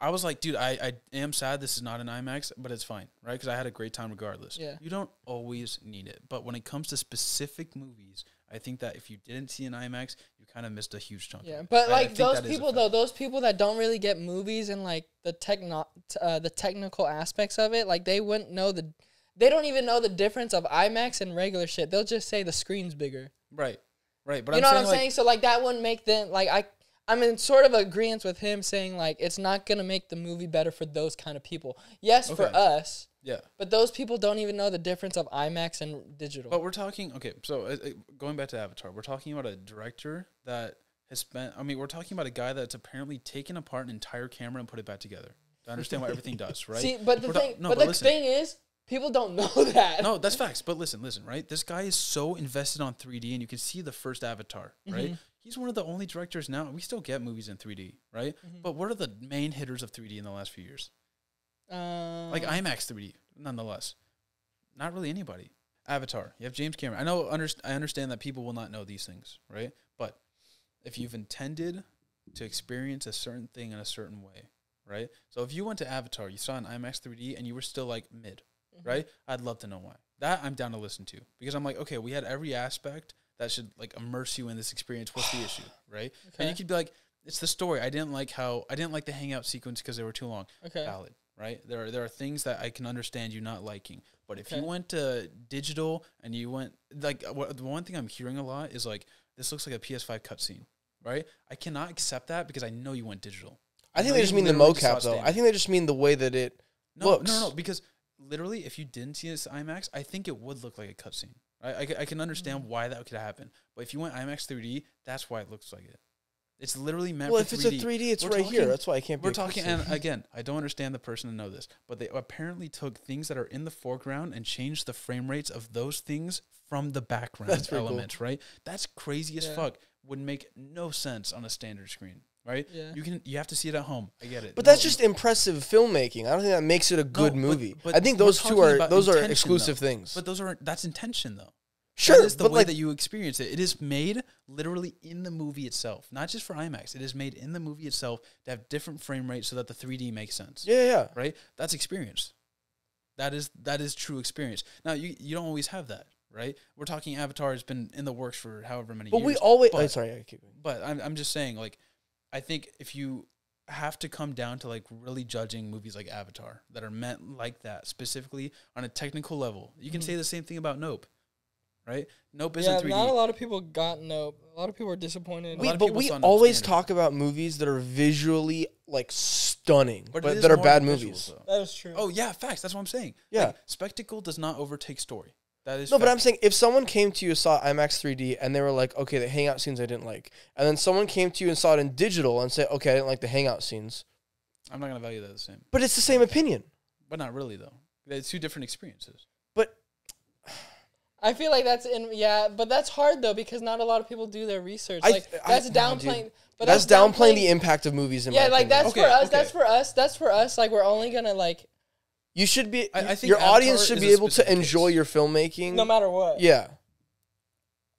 I was like, dude, I, I am sad this is not an IMAX, but it's fine, right? Because I had a great time regardless. Yeah. You don't always need it, but when it comes to specific movies, I think that if you didn't see an IMAX, you kind of missed a huge chunk. of Yeah, it. but I- I like think those that is a people though, those people that don't really get movies and like the techno, uh, the technical aspects of it, like they wouldn't know the, they don't even know the difference of IMAX and regular shit. They'll just say the screen's bigger. right, right. But you I'm know what I'm like, saying? So like that wouldn't make them like I. I'm in sort of agreement with him saying like it's not gonna make the movie better for those kind of people. Yes, for us, yeah. but those people don't even know the difference of IMAX and digital. But we're talking okay. So uh, uh, going back to Avatar, we're talking about a director that has spent. I mean, we're talking about a guy that's apparently taken apart an entire camera and put it back together to understand what everything does. Right? See, but the We're ta- thing, no, but, but the listen. thing is, people don't know that. no, that's facts. But listen, listen. Right? This guy is so invested on 3D, and you can see the first Avatar. Right? Mm-hmm. He's one of the only directors now. We still get movies in 3D, right? Mm-hmm. But what are the main hitters of 3D in the last few years? Um, like IMAX 3D, nonetheless. Not really anybody. Avatar. You have James Cameron. I know. Underst- I understand that people will not know these things, right? But if you've intended to experience a certain thing in a certain way, right? So if you went to Avatar, you saw an IMAX 3D, and you were still like mid, Mm-hmm. right? I'd love to know why. That I'm down to listen to because I'm like, okay, we had every aspect that should like immerse you in this experience. What's the issue, right? And you could be like, it's the story. I didn't like how I didn't like the hangout sequence because they were too long okay. valid, right? There are there are things that I can understand you not liking, but if you went to digital and you went like uh, what, the one thing I'm hearing a lot is like this looks like a PS5 cutscene, right? I cannot accept that because I know you went digital. I think know they just mean the literally just saw mocap though. I think they just mean the way that it no, looks. no, no, no, because literally, if you didn't see this IMAX, I think it would look like a cutscene. I, I, I can understand Mm-hmm. why that could happen. But if you went IMAX 3D, that's why it looks like it. It's literally meant Well, if 3D. it's a 3D, it's We're right here. That's why I can't. Be We're talking, and again, I don't understand the person to know this, but they apparently took things that are in the foreground and changed the frame rates of those things from the background That's pretty cool. elements, right? That's crazy as Yeah. fuck. Would make no sense on a standard screen, right? Yeah. You can you have to see it at home. I get it. But No, that's just impressive filmmaking. I don't think that makes it a good but- movie. but I think those two are those are exclusive though. things. But those are that's intention though. sure, that is the but way like that you experience it. It is made literally in the movie itself, not just for IMAX. It is made in the movie itself to have different frame rates so that the 3D makes sense. yeah, yeah. Right? That's experience. That is that is true experience. Now you you don't always have that, right? We're talking Avatar has been in the works for however many But years. we always. Oh, but- oh, sorry, I keep going. but I'm I'm just saying, like, I think if you have to come down to like really judging movies like Avatar that are meant like that specifically on a technical level, you can Mhm. say the same thing about Nope, right? Nope isn't 3D. not a lot of people got nope. A lot of people are disappointed. lot We, of but people we always talk about movies that are visually like stunning, but, it is that are bad visuals, movies. though. That is true. Oh yeah, facts. That's what I'm saying. Yeah. Like, spectacle does not overtake story. That is No, but I'm saying if someone came to you and saw IMAX 3D and they were like, okay, the hangout scenes I didn't like, and then someone came to you and saw it in digital and said, okay, I didn't like the hangout scenes, I'm not gonna value that the same. but it's the same opinion. But not really though. It's two different experiences. But I feel like that's in yeah, but that's hard though because not a lot of people do their research. I- Like I- that's nah, dude. downplaying. But that's, downplaying the impact of movies. In Yeah, my like opinion. that's Okay, for us. okay. That's for us. That's for us. Like we're only gonna like you should be. I- I think your audience should be able to specific enjoy case. your filmmaking. no matter what. yeah,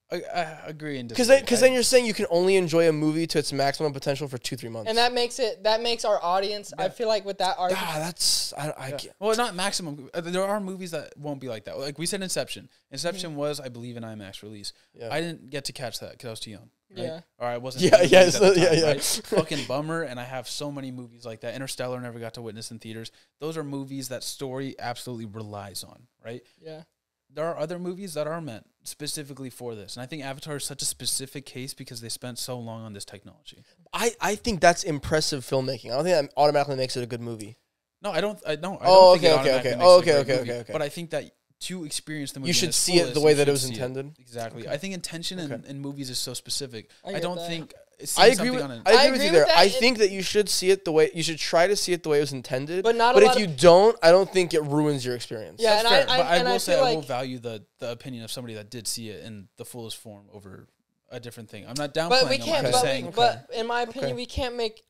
I, I agree because disagree. because I- then you're saying you can only enjoy a movie to its maximum potential for two three months. And that makes it that makes our audience. I feel like with that argument, ah, that's I, I Yeah. can't. Well, not maximum. Uh, There are movies that won't be like that. Like we said, Inception. Inception was, I believe, an IMAX release. Yeah. I didn't get to catch that because I was too young. Right? Yeah. Or I wasn't. Yeah, into yeah, at so- the yeah, time, yeah. right? Fucking bummer. And I have so many movies like that. Interstellar never got to witness in theaters. Those are movies that story absolutely relies on. Right. yeah. There are other movies that are meant specifically for this, and I think Avatar is such a specific case because they spent so long on this technology. I, I think that's impressive filmmaking. I don't think that automatically makes it a good movie. No, I don't. I don't. I Oh, don't think it okay, okay, okay. Oh, okay, okay, okay, okay. But I think that to experience the movie, You should its see it the way that it was see intended. Exactly. Okay. I think intention in, Okay. in movies is so specific. I I, don't that. think I agree with on an- I agree, I with you there. that. I think that you should see it the way you should try to see it the way it was intended. But not But lot if of- you don't, I don't think it ruins your experience. Yeah, That's and I- fair, I- but I and will I say feel I will value the the opinion of somebody that did see it in the fullest form over a different thing. I'm not downplaying. But we can't. I'm Okay. But, saying. we, but in my opinion, Okay. we can't make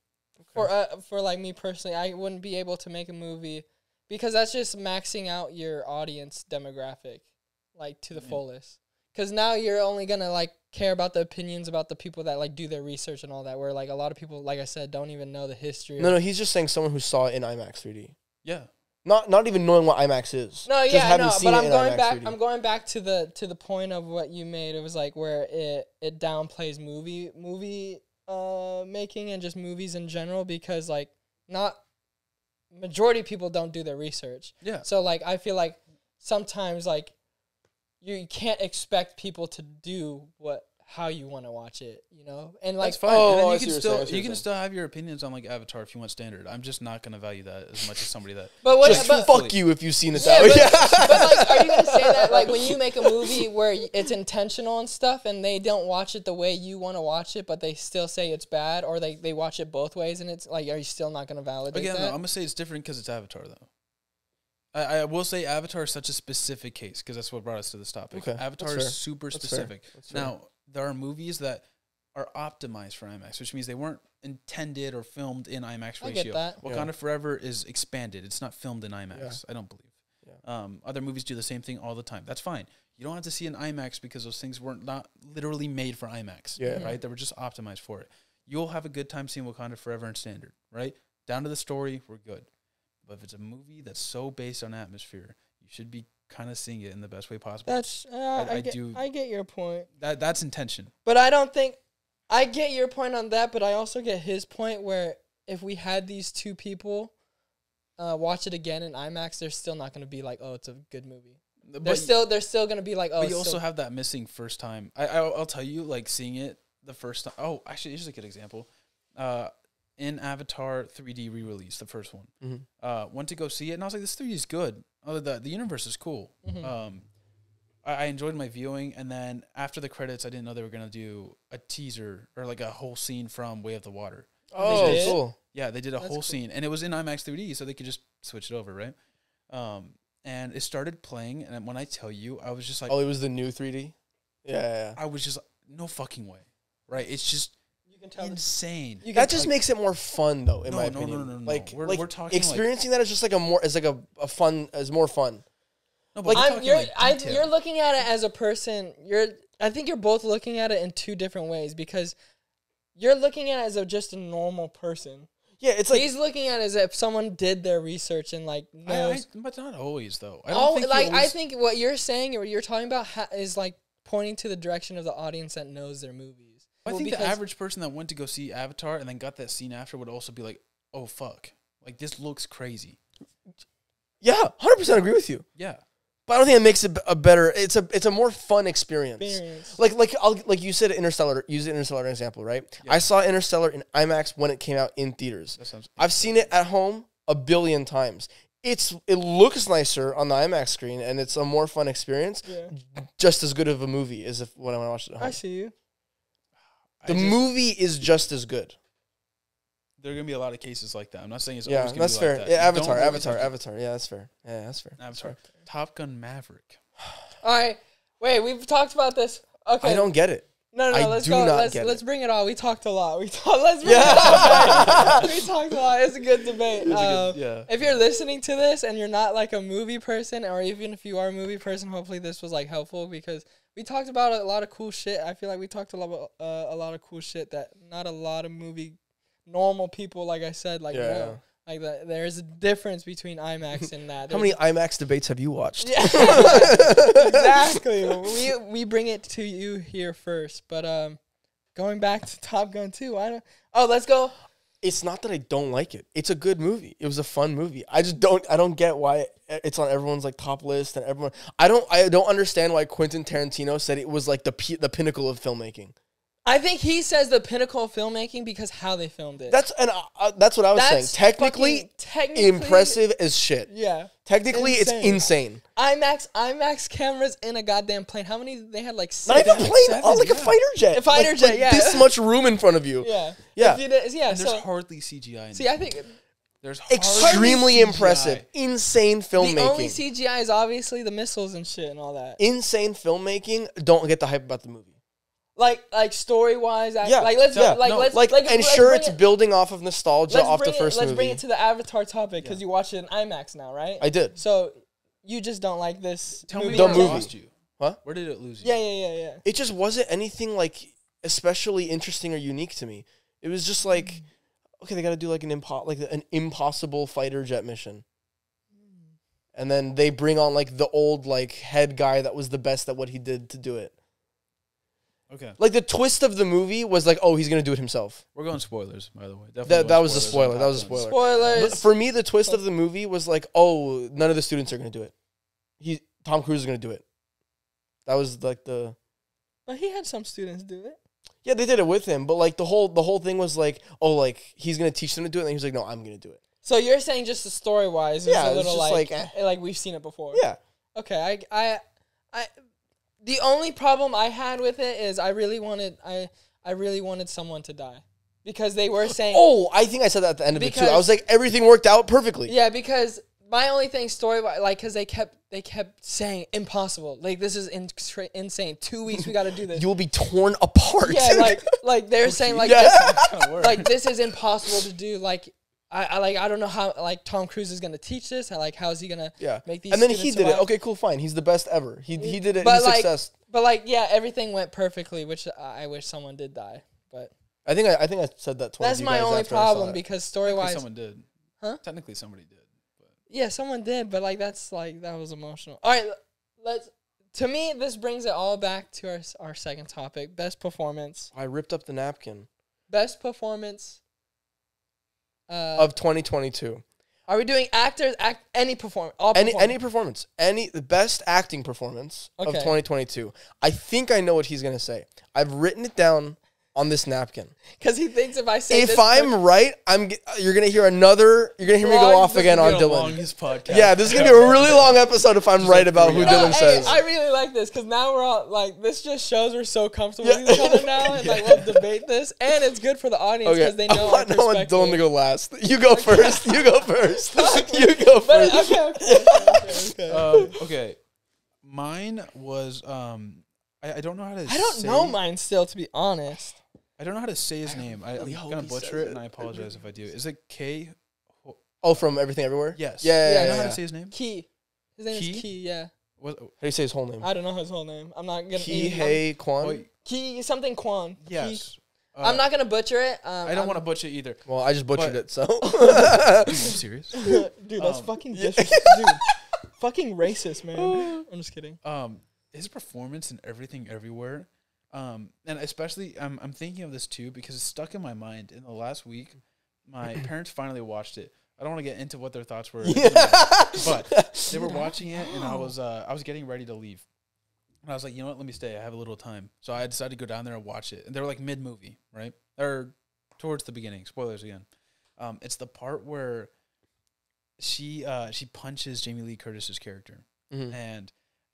for uh, for like me personally. I wouldn't be able to make a movie because that's just maxing out your audience demographic, like to the Yeah. fullest. Because now you're only gonna like care about the opinions about the people that like do their research and all that. Where like a lot of people, like I said, don't even know the history. No, no, he's just saying someone who saw it in IMAX 3D. yeah, Not not even knowing what IMAX is. No, Just yeah, no, seen but it I'm going IMAX back. 3D. I'm going back to the to the point of what you made. It was like where it it downplays movie movie uh making and just movies in general because like not majority of people don't do their research. yeah. So like I feel like sometimes like you, you can't expect people to do what how you want to watch it, you know? And like That's fine. oh, and then oh, you can what saying, still you can saying. still have your opinions on like Avatar if you want standard. I'm just not gonna value that as much as somebody that. but what Just but, fuck you if you've seen it Yeah, that way. but, but like, are you gonna say that like when you make a movie where it's intentional and stuff, and they don't watch it the way you want to watch it, but they still say it's bad, or they, they watch it both ways, and it's like, are you still not gonna validate Again, that? though, I'm gonna say it's different because it's Avatar, though. I, I will say Avatar is such a specific case because that's what brought us to this topic. Okay, Avatar that's is fair. super That's fair. specific. That's fair. Now there are movies that are optimized for IMAX, which means they weren't intended or filmed in IMAX I ratio. get that. Wakanda Yeah. Forever is expanded; it's not filmed in IMAX. I don't believe. Yeah. Um, other movies do the same thing all the time. That's fine. You don't have to see an IMAX because those things weren't not literally made for IMAX. Yeah. Right? They were just optimized for it. You'll have a good time seeing Wakanda Forever in standard, right? Down to the story, we're good. But if it's a movie that's so based on atmosphere, you should be kind of seeing it in the best way possible. That's uh, I, I get, do- I get your point, that that's intention. but I don't think I get your point on that, but I also get his point where if we had these two people uh, watch it again in IMAX, they're still not gonna be like, oh, it's a good movie. They're still they're still gonna be like, oh, but you also have that missing first time. I I'll, I'll tell you, like seeing it the first time. Oh, actually, here's a good example. Uh, in Avatar 3D re-release, the first one, Mhm. uh, went to go see it, and I was like, this 3D is good. Oh, the the universe is cool. Mhm. Um, I, I enjoyed my viewing, and then after the credits, I didn't know they were gonna do a teaser or like a whole scene from Way of the Water. Oh, did? cool. Yeah, they did a That's whole cool. scene, and it was in IMAX 3D, so they could just switch it over, right? Um, and it started playing, and when I tell you, I was just like, Oh, it was the new 3D. Yeah, yeah. yeah. I was just no fucking way, right? It's just You can tell. Insane. you can That just like- makes it more fun, though. In No, my no, no, opinion, no, no, no. like We're- like we're talking, like- experiencing that is just like a more is like a, a fun is more fun. No, but like- I'm, talking, you're, like, I, you're looking at it as a person. You're. I think you're both looking at it in two different ways because you're looking at it as a, just a normal person. Yeah, it's like He's looking at it as if someone did their research and like I, I, knows. but not always though. I don't Oh, think you like I think what you're saying or what you're talking about ha- is like pointing to the direction of the audience that knows their movies. I think the average person that went to go see Avatar and then got that scene after would also be like, "Oh fuck, like this looks crazy." yeah, hundred percent agree with you. Yeah, But I don't think it makes it a better. It's a it's a more fun experience. Experience. Like like I'll, like you said, Interstellar. Use Interstellar as an example, right? Yeah. I saw Interstellar in IMAX when it came out in theaters. that sounds. I've seen it at home a billion times. It's it looks nicer on the IMAX screen, and it's a more fun experience. Yeah. Just as good of a movie as if when I watched it at home. I see you. I The just- movie is just as good. There are gonna be a lot of cases like that. I'm not saying it's Yeah, always gonna that's be fair. Like that. Yeah, Don't Avatar, Avatar, Avatar. Yeah, that's fair. Yeah, that's fair. Avatar. Top Gun Maverick. All right. Wait, we've talked about this. Okay. I don't get it. No, no, I no. Let's do go. not Let's let's it. bring it all. We talked a lot. We talked. Let's bring Yeah. it all. we talked a lot. It's a good debate. It's a Um, good- yeah. If you're listening to this and you're not like a movie person, or even if you are a movie person, hopefully this was like helpful because we talked about a lot of cool shit. I feel like we talked a lot about uh, a lot of cool shit that not a lot of movie normal people, like I said, like Yeah. know. Like that, there's a difference between IMAX and that. How many IMAX debates have you watched? yeah, exactly. we we bring it to you here first, but um, going back to Top Gun 2, I don't. Oh, let's go. It's not that I don't like it. It's a good movie. It was a fun movie. I just don't. I don't get why it's on everyone's like top list and everyone. I don't. I don't understand why Quentin Tarantino said it was like the the pinnacle of filmmaking. I think he says the pinnacle of filmmaking because how they filmed it. That's and uh, uh, that's what I was That's saying. Technically, fucking- technically impressive as shit. Yeah. Technically, Insane. it's insane. IMAX IMAX cameras in a goddamn plane. How many they had like Not seven. even plane, seven, oh, like a yeah. fighter jet. A fighter Like- jet, like yeah. This much room in front of you. Yeah. Yeah. If you did- yeah. And there's So hardly CGI. In see. I think there's hardly Extremely CGI. impressive. Insane filmmaking. the only. CGI is obviously the missiles and shit and all that. Insane filmmaking. Don't get the hype about the movie. Like like story wise, Yeah, like let's yeah, like no, let's Like, like and let's sure, it's it- building off of nostalgia let's off the bring it- first let's movie. bring it to the Avatar topic because Yeah. you watch it in IMAX now, right? I did. so you just don't like this Tell me The where it movie. lost you. Huh? Where did it lose you? Yeah, yeah, yeah, yeah. It just wasn't anything like especially interesting or unique to me. It was just like, mm. okay, they got to do like an impo- like an impossible fighter jet mission, and then they bring on like the old like head guy that was the best at what he did to do it. Okay. Like the twist of the movie was like, oh, he's gonna do it himself. We're going spoilers, by the way. Definitely That that was a spoilers on spoiler. That was a Top Gun. spoiler. But Spoilers. for me, the twist of the movie was like, oh, none of the students are gonna do it. He Tom Cruise is gonna do it. That was like the But he had some students do it. yeah they did it with him, but like the whole the whole thing was like, oh, like he's gonna teach them to do it, and he was like, no, I'm gonna do it. So you're saying just the story wise, Yeah, was a it's little just like like, eh, like we've seen it before. Yeah, Okay, I I I the only problem I had with it is I really wanted I I really wanted someone to die. Because they were saying Oh, I think I said that at the end of it too. I was like, everything worked out perfectly. Yeah, because my only thing story like cuz they kept they kept saying impossible. Like this is in, insane. 2 weeks we got to do this. You will be torn apart. yeah, like like they're saying like Yeah. this, like this is impossible to do. Like I, I like I don't know how like Tom Cruise is gonna teach this. How, like how is he gonna yeah. make these? and then he students did it. Okay, cool, fine. He's the best ever. He he mm, did it. But like, success. but like yeah, everything went perfectly, which I I wish someone did die. But I think I, I think I said that. twice. that's you my guys only after I saw problem because story wise, someone did. Huh? Technically somebody did. But yeah, someone did, but like that's like that was emotional. All right, let's. To me, this brings it all back to our our second topic: best performance. I ripped up the napkin Best performance. Uh, of 2022. are we doing actors? Act any perform all Any perform- any performance, any the best acting performance of 2022. I think I know what he's gonna say. I've written it down on this napkin. Because he thinks if I say If this I'm right, I'm. You're gonna hear another. You're gonna hear me go off again on gonna be the Dylan. longest podcast. Yeah, this is gonna be a really long episode if I'm Just right like about who hours. Dylan hey, says. I really like this because now we're all like, this just shows we're so comfortable Yeah. with each other now, and like we'll debate this, and it's good for the audience Okay, because they I know our want, I want perspective. Dylan to go last. You go first. You go first. you go But first. okay, okay, okay, okay. Um, okay, mine was um. I, I don't know how to. I don't say, know mine still, to be honest. I don't know how to say his name. I, really I'm hope gonna he butcher says it, it. and I I apologize if I do. Is it K? Oh, from everything everywhere. Yes. Yeah, Yeah, yeah, I yeah. know how yeah. to say his name. Key. His name Key? is Key. Yeah, What? How do you say his whole name? I don't know his whole name. I'm not gonna. Ki I'm- Hey Kwan. Oh, Key something Quan. Key. yes. Uh, I'm not gonna butcher it. Um, I don't want to butcher it either. Well, I just butchered But- it, so. Are you serious? Dude, that's Um, fucking disrespectful. Dude, fucking racist, man. I'm just kidding. um his performance and everything everywhere um and especially I'm I'm thinking of this too because it's stuck in my mind. In the last week my parents finally watched it. I don't want to get into what their thoughts were. But they were watching it and I was uh I was getting ready to leave. And I was like you know what? Let me stay. I have a little time. So I decided to go down there and watch it. And they were like mid movie right? Or towards the beginning. Spoilers again. Um it's the part where she uh she punches Jamie Lee Curtis's character. Mhm. and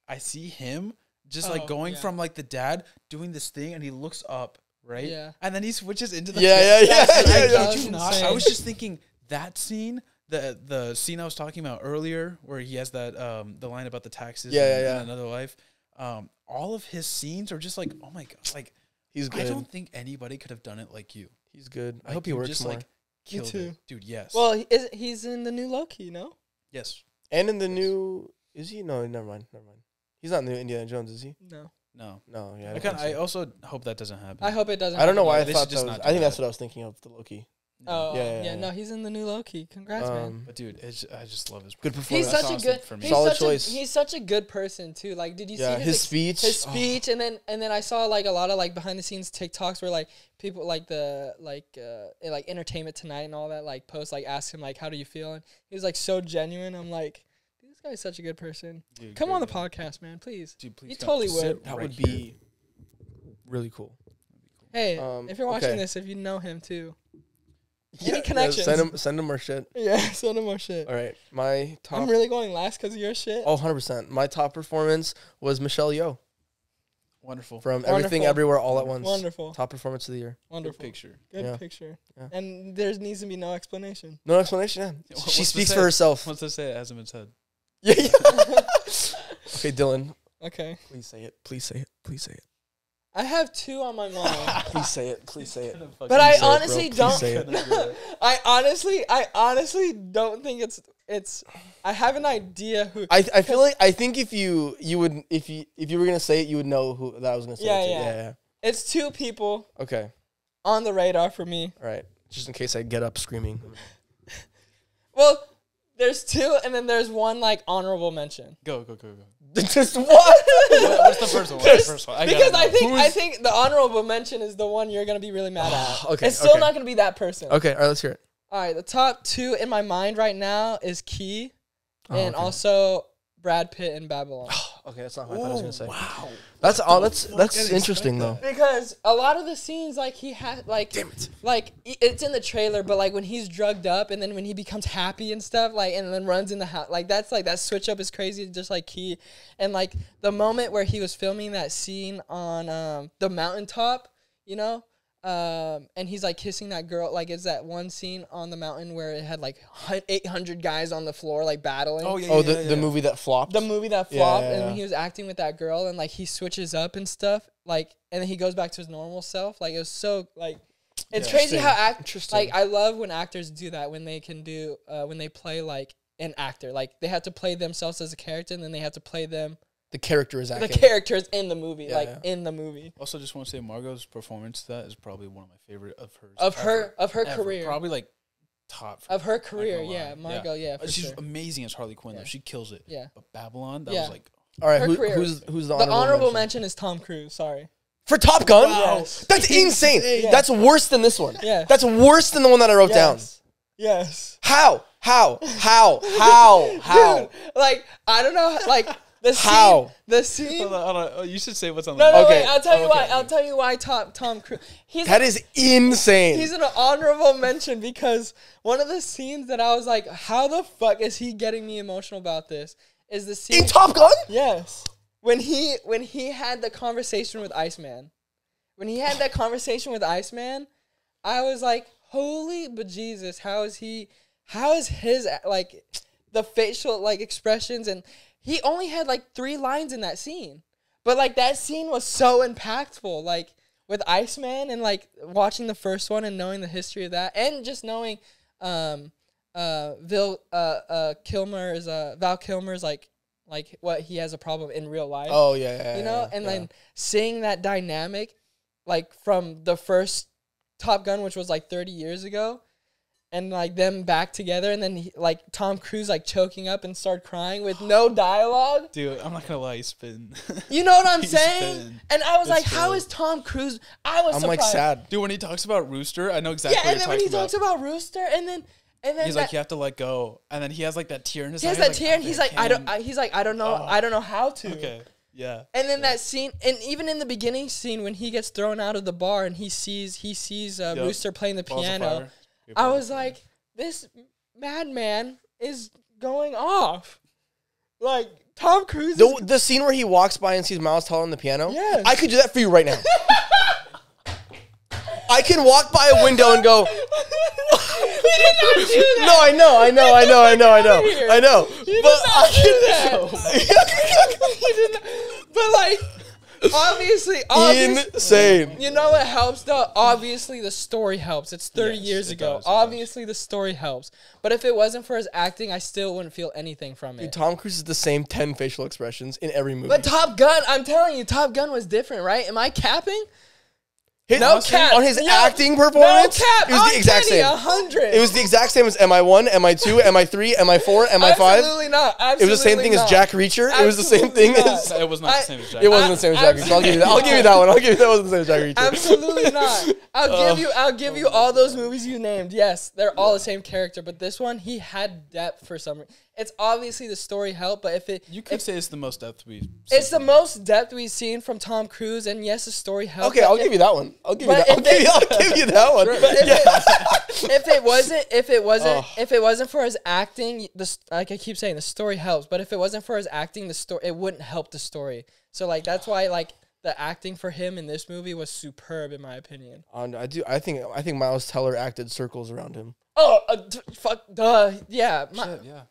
I see him just like Oh, going yeah. from like the dad doing this thing, and he looks up, right? Yeah. And then he switches into the Yeah, yeah, yeah, That's- yeah, I yeah. that was not. I was just thinking that scene, the the scene I was talking about earlier, where he has that um the line about the taxes, Yeah, and, yeah, yeah. and another life. Um, all of his scenes are just like, oh my god, like He's I don't think anybody could have done it like you. He's good. I hope he works just more. like killed too. it, dude. Yes. Well, he is he's in the new Loki, no? yes. and in the new, is he? No, never mind. Never mind. He's not in the new Indiana Jones, is he? No. No. No, yeah. I, I don't kind. think I also hope that doesn't happen. I hope it doesn't. I don't know why I Yeah, they thought just that was. not I do think that's what I was thinking of the Loki. Oh, Yeah, yeah, yeah, yeah. no, he's in the new Loki. Congrats, man. Um, But dude, it's, I just love his. Good performance. He's performance. such a good. for He's me. Solid such choice. A, he's such a good person too. Like, did you yeah, see his ex- speech. his oh, speech and then and then I saw like a lot of like behind the scenes TikToks where like people like the like uh like Entertainment Tonight and all that like post like ask him like how do you feel and he was like so genuine. I'm like, dude, this guy's such a good person. Dude, Come on the guy. podcast, man, please. Dude, please You come totally sit would. that right would here. be really cool. Hey, Um, if you're watching okay. this, if you know him too, Yeah, Any yeah, connections? send him. Send him our shit. yeah, send him more shit. All right, my top. I'm really going last because of your shit. Oh, 100 percent. My top performance was Michelle Yeoh Wonderful. from Everything Everywhere All at Once. Wonderful, Top performance of the year. Good wonderful, picture. good Yeah. picture. Yeah. And there needs to be no explanation. No explanation. Yeah. What's she speaks for herself. What's to say it hasn't been said? Yeah. yeah. okay, Dylan. Okay, Please say it. Please say it. Please say it. I have two on my mind. Please say it. Please say it. But I say it, honestly don't. say it. I honestly, I honestly don't think it's it's. I have an idea who. I, I feel like I think if you you would if you if you were gonna say it you would know who that I was gonna say Yeah, it to. yeah. yeah yeah It's two people okay on the radar for me. all right just in case I get up screaming Well, there's two, and then there's one like honorable mention. Go, go, go, go. just what What- What's the first one? What's the first one? I because gotta I know. think I Who's- think the honorable mention is the one you're gonna be really mad at. Okay, it's still okay. not gonna be that person. okay all right let's hear it All right, the top two in my mind right now is Key, Oh, and okay. also Brad Pitt in Babylon. okay that's not what I thought I was gonna say. Wow. that's all that's that's didn't interesting though. Because a lot of the scenes like he had like damn it. like it's in the trailer but like when he's drugged up and then when he becomes happy and stuff like and then runs in the house like that's like that switch up is crazy just like Key and like the moment where he was filming that scene on um the mountaintop you know um and he's like kissing that girl like it's that one scene on the mountain where it had like 800 guys on the floor like battling Oh yeah. oh yeah, the yeah, the movie that flopped the movie that flopped yeah, and yeah. when he was acting with that girl and like he switches up and stuff like and then he goes back to his normal self like it was so like it's crazy how act Interesting. like I love when actors do that when they can do uh, when they play like an actor like they have to play themselves as a character and then they have to play them the character is acting the characters in the movie Yeah, like yeah. in the movie Also, just want to say Margot's performance that is probably one of my favorite of hers. of ever, her of her ever. career Probably like top. of her career yeah Margot yeah, for Uh, She's sure. amazing as Harley Quinn Yeah. though. She kills it. yeah But Babylon, that Yeah. was like all right her who, career. who's who's the the honorable, honorable mention? mention is Tom Cruise sorry for Top Gun Yes. that's insane Yeah. that's worse than this one Yeah. that's worse than the one that I wrote down yes yes how how how how how Dude, like I don't know, like The scene, How? The scene. Hold on, hold on. Oh, you should say what's on No, the. no, Okay. wait. I'll tell you Okay. why. I'll tell you why. Tom Tom Cruise. He's That is insane. he's an honorable mention because one of the scenes that I was like, how the fuck is he getting me emotional about this? Is the scene in Top Gun? Yes. When he when he had the conversation with Iceman. When he had that conversation with Iceman, I was like, "Holy but Jesus, how is he how is his like the facial like expressions and he only had like 3 lines in that scene. But like that scene was so impactful like with Iceman and like watching the first one and knowing the history of that and just knowing um uh Vil uh uh Kilmer's uh Val Kilmer's like like what he has a problem in real life. Oh yeah, yeah. you know, yeah, and yeah. then seeing that dynamic like from the first Top Gun which was like 30 years ago and like them back together and then he, like Tom Cruise like choking up and start crying with no dialogue. Dude, I'm not gonna lie, he's spin. You know what I'm saying? been- And I was it's like, how been- is Tom Cruise? I was I'm surprised. like sad. Dude, when he talks about Rooster, I know exactly Yeah, what and you're then when he talking talks about. about Rooster, and then and then He's that, like, you have to let go, and then he has like that tear in his he eye. has he's that like, tear, and he's I like, I don't. I, he's like, I don't know. Oh. I don't know how to. Okay, yeah. And then that scene, and even in the beginning scene when he gets thrown out of the bar and he sees he sees uh, Yep. Rooster playing the Balls of piano, fire. Great I was like, this madman is going off. Like Tom Cruise. The, is, the scene where he walks by and sees Miles Teller on the piano. Yes. I could do that for you right now. I can walk by a window and go. he did not do that. No, I know, I know, I know, I know, I know. I know. But did not I do that. did not. But like, obviously, obviously Insane. You know what helps though? Obviously the story helps. It's 30 Yes, years it ago. does, it does. Obviously the story helps. But if it wasn't for his acting, I still wouldn't feel anything from it. Tom Cruise is the same ten facial expressions in every movie. But Top Gun, I'm telling you, Top Gun was different, right? Am I capping? His- No cap. on his No- acting No cap. It was the exact Uncanny, same. A hundred. It was the exact same as MI1, MI2, MI3, MI4, MI5. Absolutely not. It was the same Absolutely thing as. Jack Reacher. It was the same thing not. as. it was not I- the same as Jack. It wasn't I- the same as Jack Reacher. I'll give you that. I'll give you that one. I'll give you that wasn't the same as Jack Reacher. Absolutely not. I'll give oh. you. I'll give you all those movies you named. Yes, they're all the same character, but this one he had depth for some. re- It's obviously the story helped, but if it, You could if- say it's the most depth we've. it's the most depth we've seen from Tom Cruise, and yes, the story helped. Okay, I'll if- give you that one. I'll give you that. I'll if give you, I'll give you that one. But if, it, if it wasn't, if it wasn't, Ugh. if it wasn't for his acting, the like I keep saying, the story helps. But if it wasn't for his acting, the story it wouldn't help the story. So like that's why like the acting for him in this movie was superb in my opinion. Um, I do. I think. I think Miles Teller acted circles around him. Oh, uh, fuck, duh, yeah. Mi- Shit, yeah.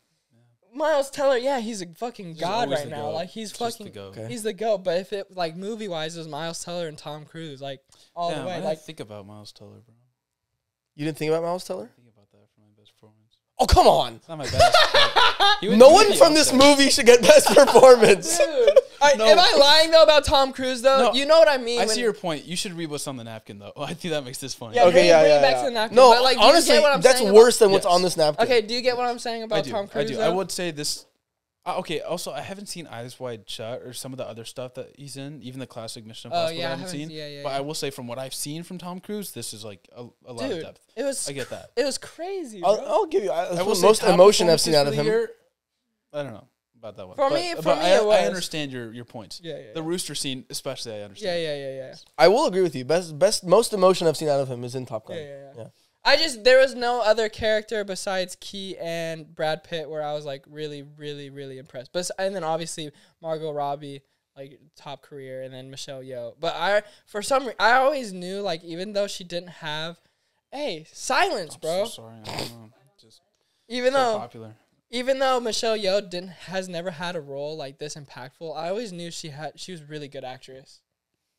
Miles Teller, yeah, he's a fucking god right now. goat. Like he's Just the fucking, goat. Okay. he's the goat. But if it like movie wise, it was Miles Teller and Tom Cruise, like all Damn, the I way. didn't Like think about Miles Teller, bro. You didn't think about Miles Teller? Think about that for my best performance. Oh come on! It's not my best. but he would- No one from this movie should get best performance. Dude, I, No. am I lying though about Tom Cruise though? No, you know what I mean. I see your point. You should read what's on the napkin, though. I think that makes this funny. Yeah, Okay, bring, yeah, bring yeah, it back yeah. to the napkin. No, but, like, honestly, what I'm that's saying worse about, than what's Yes. on this napkin. Okay, do you get what I'm saying I about do. Tom I Cruise? do. I would say this. Uh, okay. Also, I haven't seen Eyes Wide Shut or some of the other stuff that he's in, even the classic Mission Oh, Impossible. yeah, I I haven't haven't seen. seen- yeah, yeah, but yeah. I will say, from what I've seen from Tom Cruise, this is like a, a lot of depth. it was I get that. it was crazy. I'll. I'll give you. I, that's I will most emotion I've seen out of him. year, I don't know about that one. For but, me- for but me I, it I understand your your points. yeah, yeah, The yeah. rooster scene, especially, I understand. yeah, yeah, yeah. Yeah. I will agree with you. Best, best, most emotion I've seen out of him is in Top Gun. Yeah, yeah, yeah. Yeah. I just there was no other character besides Key and Brad Pitt where I was like really, really, really impressed. But and then obviously Margot Robbie, like top career, and then Michelle Yeoh. But I for some re- I always knew like even though she didn't have, hey, silence, I'm bro. so sorry. I don't know. Just even so though popular. Even though Michelle Yeoh didn't has never had a role like this impactful, I always knew she had she was a really good actress.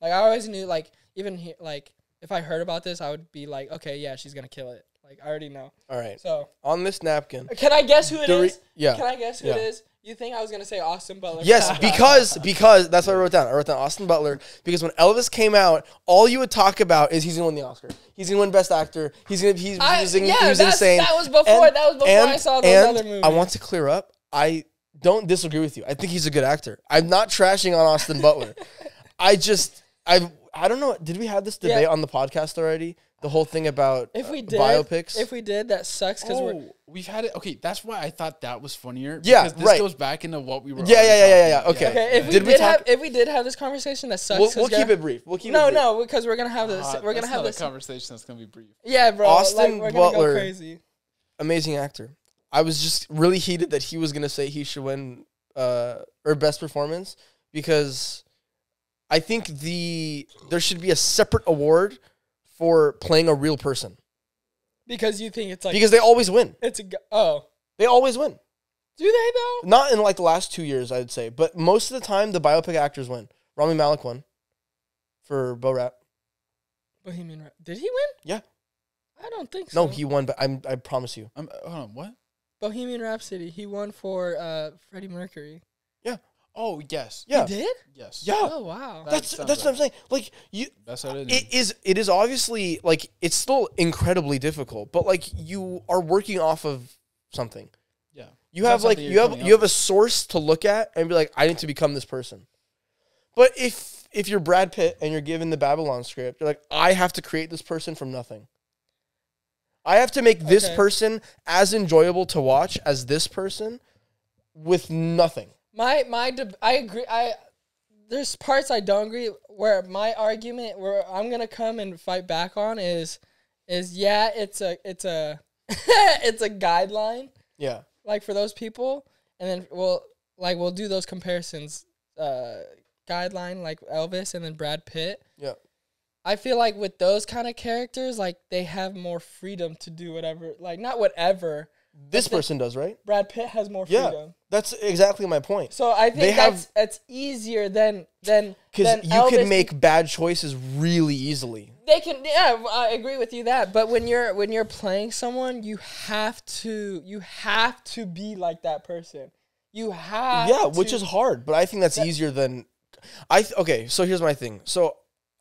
Like I always knew like even he, like if I heard about this, I would be like, okay, yeah, she's gonna kill it. Like I already know. All right. So On this napkin. can I guess who it re- is? yeah. Can I guess who Yeah. it is? You think I was gonna say Austin Butler? Yes, because because that's what I wrote down. I wrote down Austin Butler because when Elvis came out, all you would talk about is he's gonna win the Oscar. He's gonna win Best Actor. He's gonna he's, I- he's, yeah, he was that's- insane. that was before- that was before I saw those and other movies. I want to clear up. I don't disagree with you. I think he's a good actor. I'm not trashing on Austin Butler. I just I I don't know. Did we have this Yeah. debate on the podcast already? The whole thing about If we uh, did, biopics. if we did, that sucks because we're Oh, we've had it. Okay, that's why I thought that was funnier. Yeah, because this right. goes back into what we were. Yeah, already yeah, yeah, yeah, yeah, talking about. okay. okay. If we Did did, we talk- have, if we did have this conversation, that sucks. we'll 'cause we'll keep it brief. We'll keep No, it brief. no, because we're gonna have this. Ah, we're gonna have this. conversation that's gonna be brief. Yeah, bro. Austin like, we're Butler. go crazy. Amazing actor. I was just really heated that he was gonna say he should win uh or best performance because I think the there should be a separate award for playing a real person Because you think it's like because they always win. it's a go- oh. They always win. Do they though? Not in like the last two years, I'd say, but most of the time the biopic actors win. Rami Malek won for Bo Rap. Bohemian Rhap- Did he win? Yeah. I don't think so. No, he won, but I'm I promise you. Um, hold on, what? Bohemian Rhapsody. He won for uh Freddie Mercury. Oh yes, Yeah. He did? yes. Yeah. Oh, oh wow. That That's sounds that's what I'm saying. Like you That's how it is. it is it is obviously like it's still incredibly difficult, but like you are working off of something. yeah. You have like you have you up have a source to look at and be like, I need to become this person. But if if you're Brad Pitt and you're given the Babylon script, you're like, I have to create this person from nothing. I have to make this Okay. person as enjoyable to watch as this person with nothing. My my deb- I agree. I there's parts I don't agree. Where my argument, where I'm gonna come and fight back on, is is yeah, it's a it's a it's a guideline Yeah. like for those people, and then we'll like we'll do those comparisons. Uh, guideline like Elvis and then Brad Pitt. Yeah. I feel like with those kind of characters, like they have more freedom to do whatever. Like not whatever. This the- person does, right? Brad Pitt has more freedom. Yeah. That's exactly my point. So I think They have- that's that's easier than than Because you Elvis can make bad choices really easily. they can yeah I agree with you that but when you're when you're playing someone you have to you have to be like that person you have yeah, which is hard, but I think that's easier than I. Th- okay, so here's my thing. So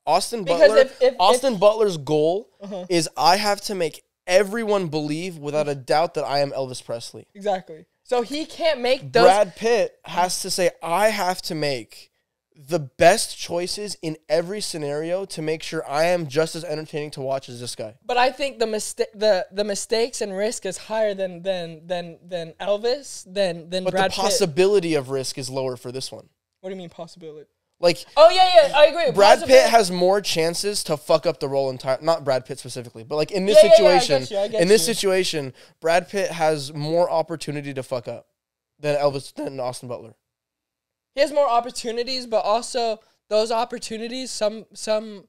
Austin Because Butler, if- if- Austin Butler's goal Uh-huh. is I have to make everyone believe without a doubt that I am Elvis Presley. exactly so he can't make those Brad Pitt has to say I have to make the best choices in every scenario to make sure I am just as entertaining to watch as this guy. but I think the mistake the the mistakes and risk is higher than than than than Elvis than than But Brad the Pitt possibility of risk is lower for this one. what do you mean possibility Like oh yeah yeah I agree Brad Pitt has more chances to fuck up the role entire not Brad Pitt specifically, but like in this Yeah, yeah, yeah, situation, get you, in this you. situation, Brad Pitt has more opportunity to fuck up than Elvis than Austin Butler. he has more opportunities, but also those opportunities, some some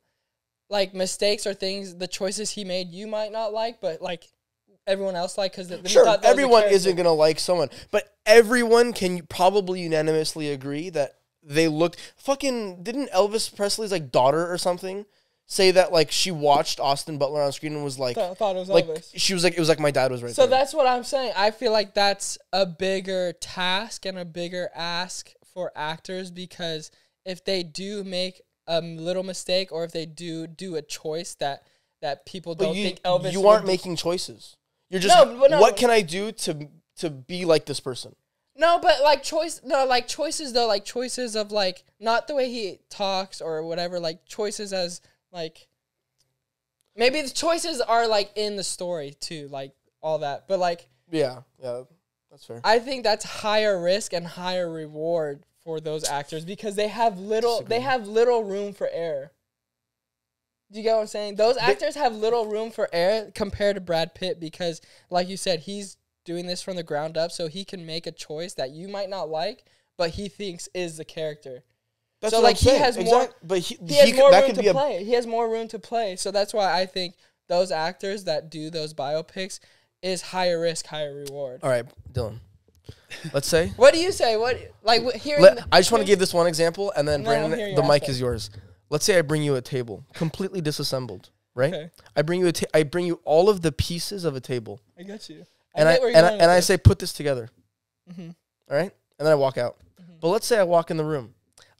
like mistakes or things, the choices he made, you might not like, but like everyone else like because Sure, everyone isn't gonna like someone, but everyone can probably unanimously agree that they looked fucking. Didn't Elvis Presley's like daughter or something say that like she watched Austin Butler on screen and was like, Th- thought it was like Elvis. she was like it was like my dad was right So there. that's what I'm saying. I feel like that's a bigger task and a bigger ask for actors because if they do make a little mistake or if they do do a choice that that people don't you, think Elvis you aren't making choices. You're just No, no. what can I do to to be like this person? No, but like choice, no, like choices though, like choices of like not the way he talks or whatever, like choices as like maybe the choices are like in the story too, like all that. But like Yeah, yeah, that's fair. I think that's higher risk and higher reward for those actors because they have little they have little room for error. Do you get what I'm saying? Those actors have little room for error compared to Brad Pitt because like you said, he's doing this from the ground up so he can make a choice that you might not like, but he thinks is the character. That's so, what like, I'm he saying. has more- but he, He has could- more room to be a play. He has more room to play. So that's why I think those actors that do those biopics is higher risk, higher reward. All right, Dylan. Let's say. What do you say? What like here? Let, I just want to give this one example, and then No, I'll Brandon, the mic is yours. Let's say I bring you a table, completely disassembled, right? Okay, I bring you a ta- I bring you all of the pieces of a table, I got you. And I, and I, and I say put this together, Mhm. all right, and then I walk out. Mm-hmm. But let's say I walk in the room,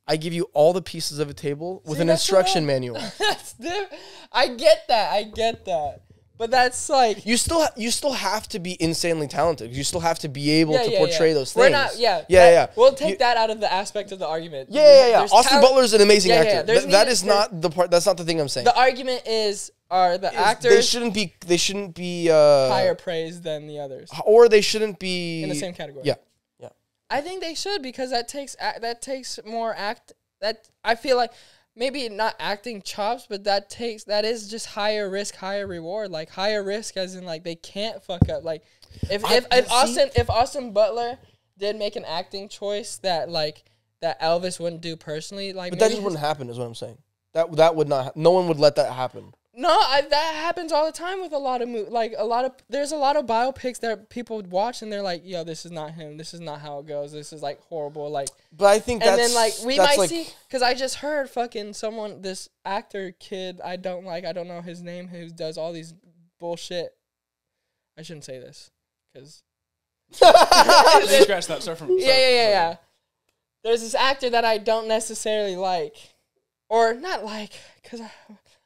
I give you all the pieces of a table with See, an instruction manual. That's diff- I get that. I get that. But that's like You still ha- you still have to be insanely talented. You still have to be able yeah, to yeah, portray yeah. those things. We're not. Yeah. yeah, that- yeah. We'll take You- that out of the aspect of the argument. Yeah, yeah, yeah. There's Austin talent- Butler is an amazing Yeah, yeah, actor. there's Th- that need- is there- not the part. That's not the thing I'm saying. The argument is are the Is actors they shouldn't be. They shouldn't be. Uh, higher praise than the others or they shouldn't be in the same category. Yeah. Yeah. I think they should because that takes ac- that takes more act. That I feel like maybe not acting chops, but that takes that is just higher risk, higher reward. Like higher risk, as in like they can't fuck up. Like if I- if, if Austin if Austin Butler did make an acting choice that like that Elvis wouldn't do personally, like But that just his- wouldn't happen. Is what I'm saying. That that would not. Ha- no one would let that happen. No, I, that happens all the time with a lot of mo- like a lot of there's a lot of biopics that people would watch and they're like, yo, this is not him. This is not how it goes. This is like horrible. Like, But I think and that's then like we might like, see because I just heard fucking someone this actor kid I don't like I don't know his name who does all these bullshit. I shouldn't say this because They scratch that. Start from. yeah, yeah, yeah, yeah. There's this actor that I don't necessarily like, or not like, cause I,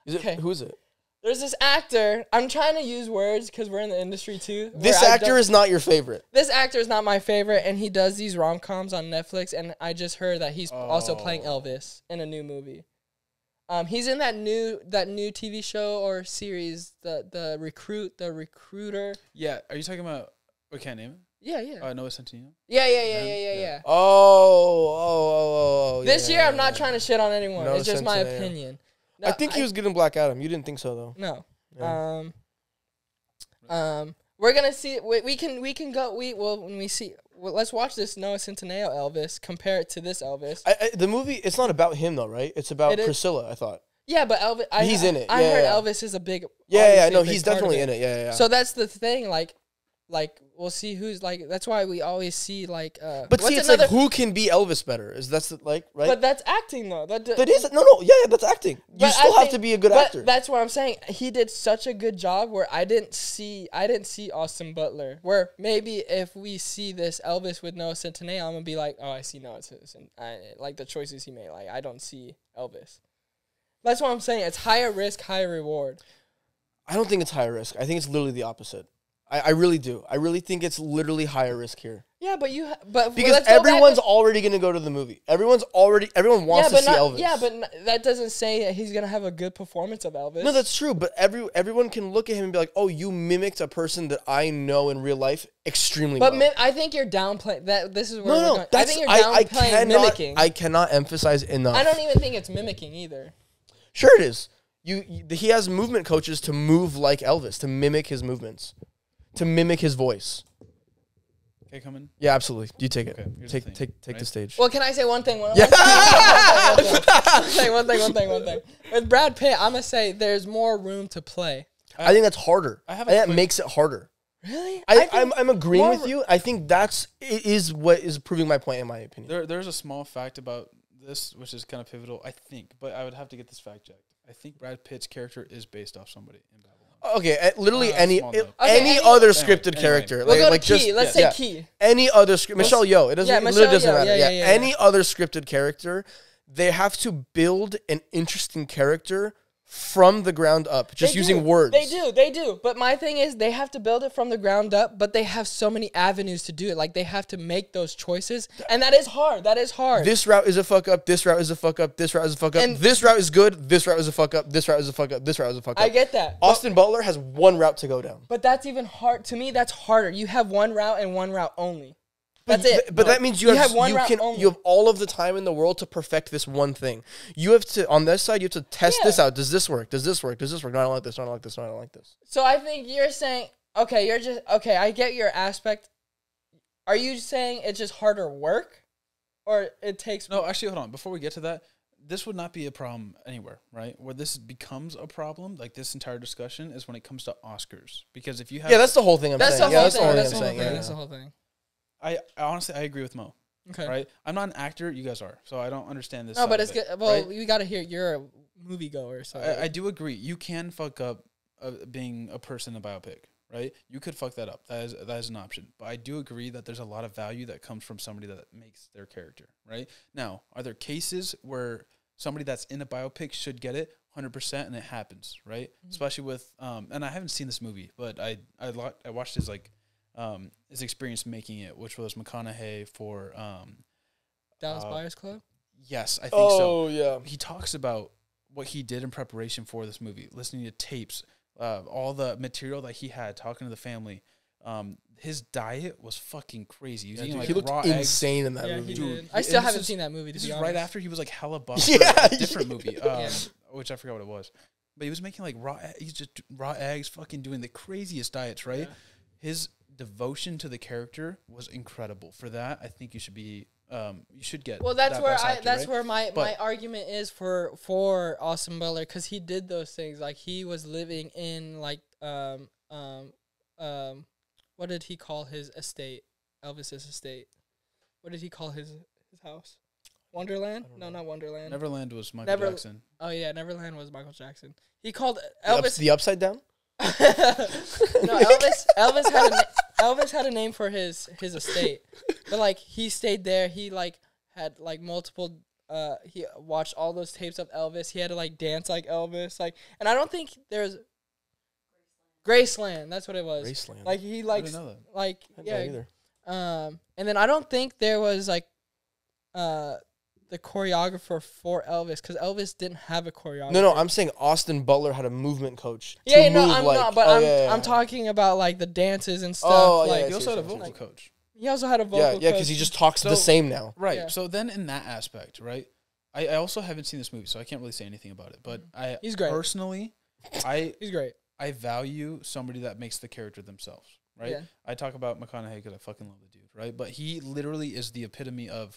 Is it, okay. Who is it? There's this actor. I'm trying to use words because we're in the industry too. This actor is not your favorite. This actor is not my favorite, and he does these rom coms on Netflix. And I just heard that he's also playing Oh. Elvis in a new movie. Um, he's in that new that new TV show or series, the the recruit, the recruiter. Yeah. Are you talking about? We can't name it. Yeah, yeah, Uh, Noah Centineo. yeah, yeah, yeah, yeah, yeah, Yeah. yeah. Oh, oh, oh, oh. This yeah, year, I'm yeah, not yeah. trying to shit on anyone. No it's just my sense in it, yeah. opinion. I think he was good in Black Adam. You didn't think so though. No. Yeah. Um. Um. We're gonna see. We, we can. We can go. We well when we see. Well, let's watch this Noah Centineo Elvis. Compare it to this Elvis. I, I, the movie. It's not about him though, right? It's about It is. Priscilla. I thought. yeah, but Elvis. I, He's in it. I Yeah, heard yeah. Elvis is a big. Yeah, yeah. No, he's definitely in it. Yeah, yeah. yeah. So that's the thing. Like, like we'll see who's like. That's why we always see like. Uh, but see, it's another, like who can be Elvis better? Is that's like right? But that's acting though. That, that is no, no. Yeah, yeah. That's acting. You But I still have think- to be a good but actor. That's what I'm saying. He did such a good job where I didn't see I didn't see Austin Butler. Where maybe if we see this Elvis with Noah Centineo, I'm gonna be like, oh, I see Noah Centineo. I like the choices he made. Like I don't see Elvis. That's what I'm saying. It's higher risk, higher reward. I don't think it's higher risk. I think it's literally the opposite. I, I really do. I really think it's literally higher risk here Yeah, but you ha- but because let's go back everyone's already gonna go to the movie. Everyone's already. Everyone wants to see not, Elvis. yeah, but n- that doesn't say that he's gonna have a good performance of Elvis. No, that's true. But every everyone can look at him and be like, "Oh, you mimicked a person that I know in real life extremely But well." mi- I think you're downplaying that. This is where no, we're no, going. I that's think you're I, I downplaying cannot mimicking. I cannot emphasize enough. I don't even think it's mimicking either. Sure, it is. You, you he has movement coaches to move like Elvis, to mimic his movements, to mimic his voice. Okay, come in. Yeah, absolutely. You take it. Okay, here's the take thing, take take the right? stage. Well, can I say one thing? One, Yeah. one thing, one thing, one thing, one thing. With Brad Pitt, I'm gonna say there's more room to play. I think that's harder. I I, have a think that quick- makes it harder. Really? I, think I'm I'm agreeing more- with you. I think that's it is what is proving my point in my opinion. There, there's a small fact about this, which is kind of pivotal, I think, but I would have to get this fact checked. I think Brad Pitt's character is based off somebody in Babylon. Okay, uh, literally any small it- Okay, any any- other Anyway, scripted anyway. character, We'll like like just. Let's yeah. say key. any other script Michelle Yeoh. It doesn't Yeah, it Michelle literally doesn't matter. yeah, Yeah, yeah, yeah, any other scripted character, they have to build an interesting character from the ground up, just They using do. words. They do, they do. But my thing is, they have to build it from the ground up. But they have so many avenues to do it. Like they have to make those choices, and that is hard. That is hard. This route is a fuck up. This route is a fuck up. This route is a fuck up. And- this route is good. This route is a fuck up. This route is a fuck up. This route is a fuck up. I get that. But, Austin Butler has one route to go down. but that's even hard to me. That's harder. You have one route and one route only. That's But, it. but that means you, You have, have one you can only. you have all of the time in the world to perfect this one thing. You have to on this side you have to test Yeah. this out. Does this work? Does this work? Does this work? No, I don't like this. No, I don't like this. No, I don't like this. So I think you're saying, okay, you're just okay. I get your aspect. Are you saying it's just harder work, or it takes? No, actually, hold on. Before we get to that, this would not be a problem anywhere, right? Where this becomes a problem, like this entire discussion, is when it comes to Oscars. Because if you have, Yeah, that's the whole thing I'm That's the saying. whole yeah, that's thing. the whole That's the whole saying. thing. Yeah, That's the whole thing. I, I honestly I agree with Mo, Okay. right? I'm not an actor. You guys are, so I don't understand this. No, but it's it, good. Well, right? you got to hear you're a moviegoer, so I, I do agree. You can fuck up uh, being a person in a biopic, right? You could fuck that up. That is that is an option. But I do agree that there's a lot of value that comes from somebody that makes their character, right? Now, are there cases where somebody that's in a biopic should get it? hundred percent, and it happens, right? Mm-hmm. Especially with um, and I haven't seen this movie, but I I I watched his like um his experience making it, which was McConaughey for um Dallas Uh, Buyers Club. yes, I think so. Oh yeah. he talks about what he did in preparation for this movie, listening to tapes, uh, all the material that he had, talking to the family. Um, his diet was fucking crazy. He was Yeah, eating dude, like he looked raw eggs. insane in that yeah, movie. he Dude. I still haven't is- seen that movie. To This be is honest. right after he was like hella buff Yeah, a different movie, um, Yeah. which I forgot what it was. But he was making like raw. He's just raw eggs, fucking doing the craziest diets, right? Yeah. His devotion to the character was incredible. For that, I think you should be. Um, you should get. Well, that's that where I Actor, that's right? where my my argument is for for Austin Butler because he did those things. Like he was living in like um um um what did he call his estate? Elvis's estate. What did he call his his house? Wonderland? No, know. not Wonderland. Neverland was Michael Never- Jackson. Oh yeah, Neverland was Michael Jackson. He called The, ups- Elvis. the upside down. no, Elvis. Elvis had a na- Elvis had a name for his his estate, but like he stayed there. He like had like multiple. Uh, he watched all those tapes of Elvis. He had to like dance like Elvis. Like, and I don't think there's Graceland. That's what it was. Graceland. Like he I like didn't know that. like I didn't yeah. either. Um, and then I don't think there was like, uh, the choreographer for Elvis because Elvis didn't have a choreographer. No, no, I'm saying Austin Butler had a movement coach. Yeah, yeah, no, move I'm like- not. But oh, I'm, yeah, yeah, I'm talking about like the dances and oh, stuff. Oh, yeah, like I He also had a vocal saying. coach. he also had a vocal. Yeah, yeah, because he just talks So- the same now. Right. Yeah. So then, in that aspect, right, I, I also haven't seen this movie, so I can't really say anything about it. But I. He's great. personally, I he's great. I value somebody that makes the character themselves. Right. Yeah. I talk about McConaughey because I fucking love the dude. Right. But he literally is the epitome of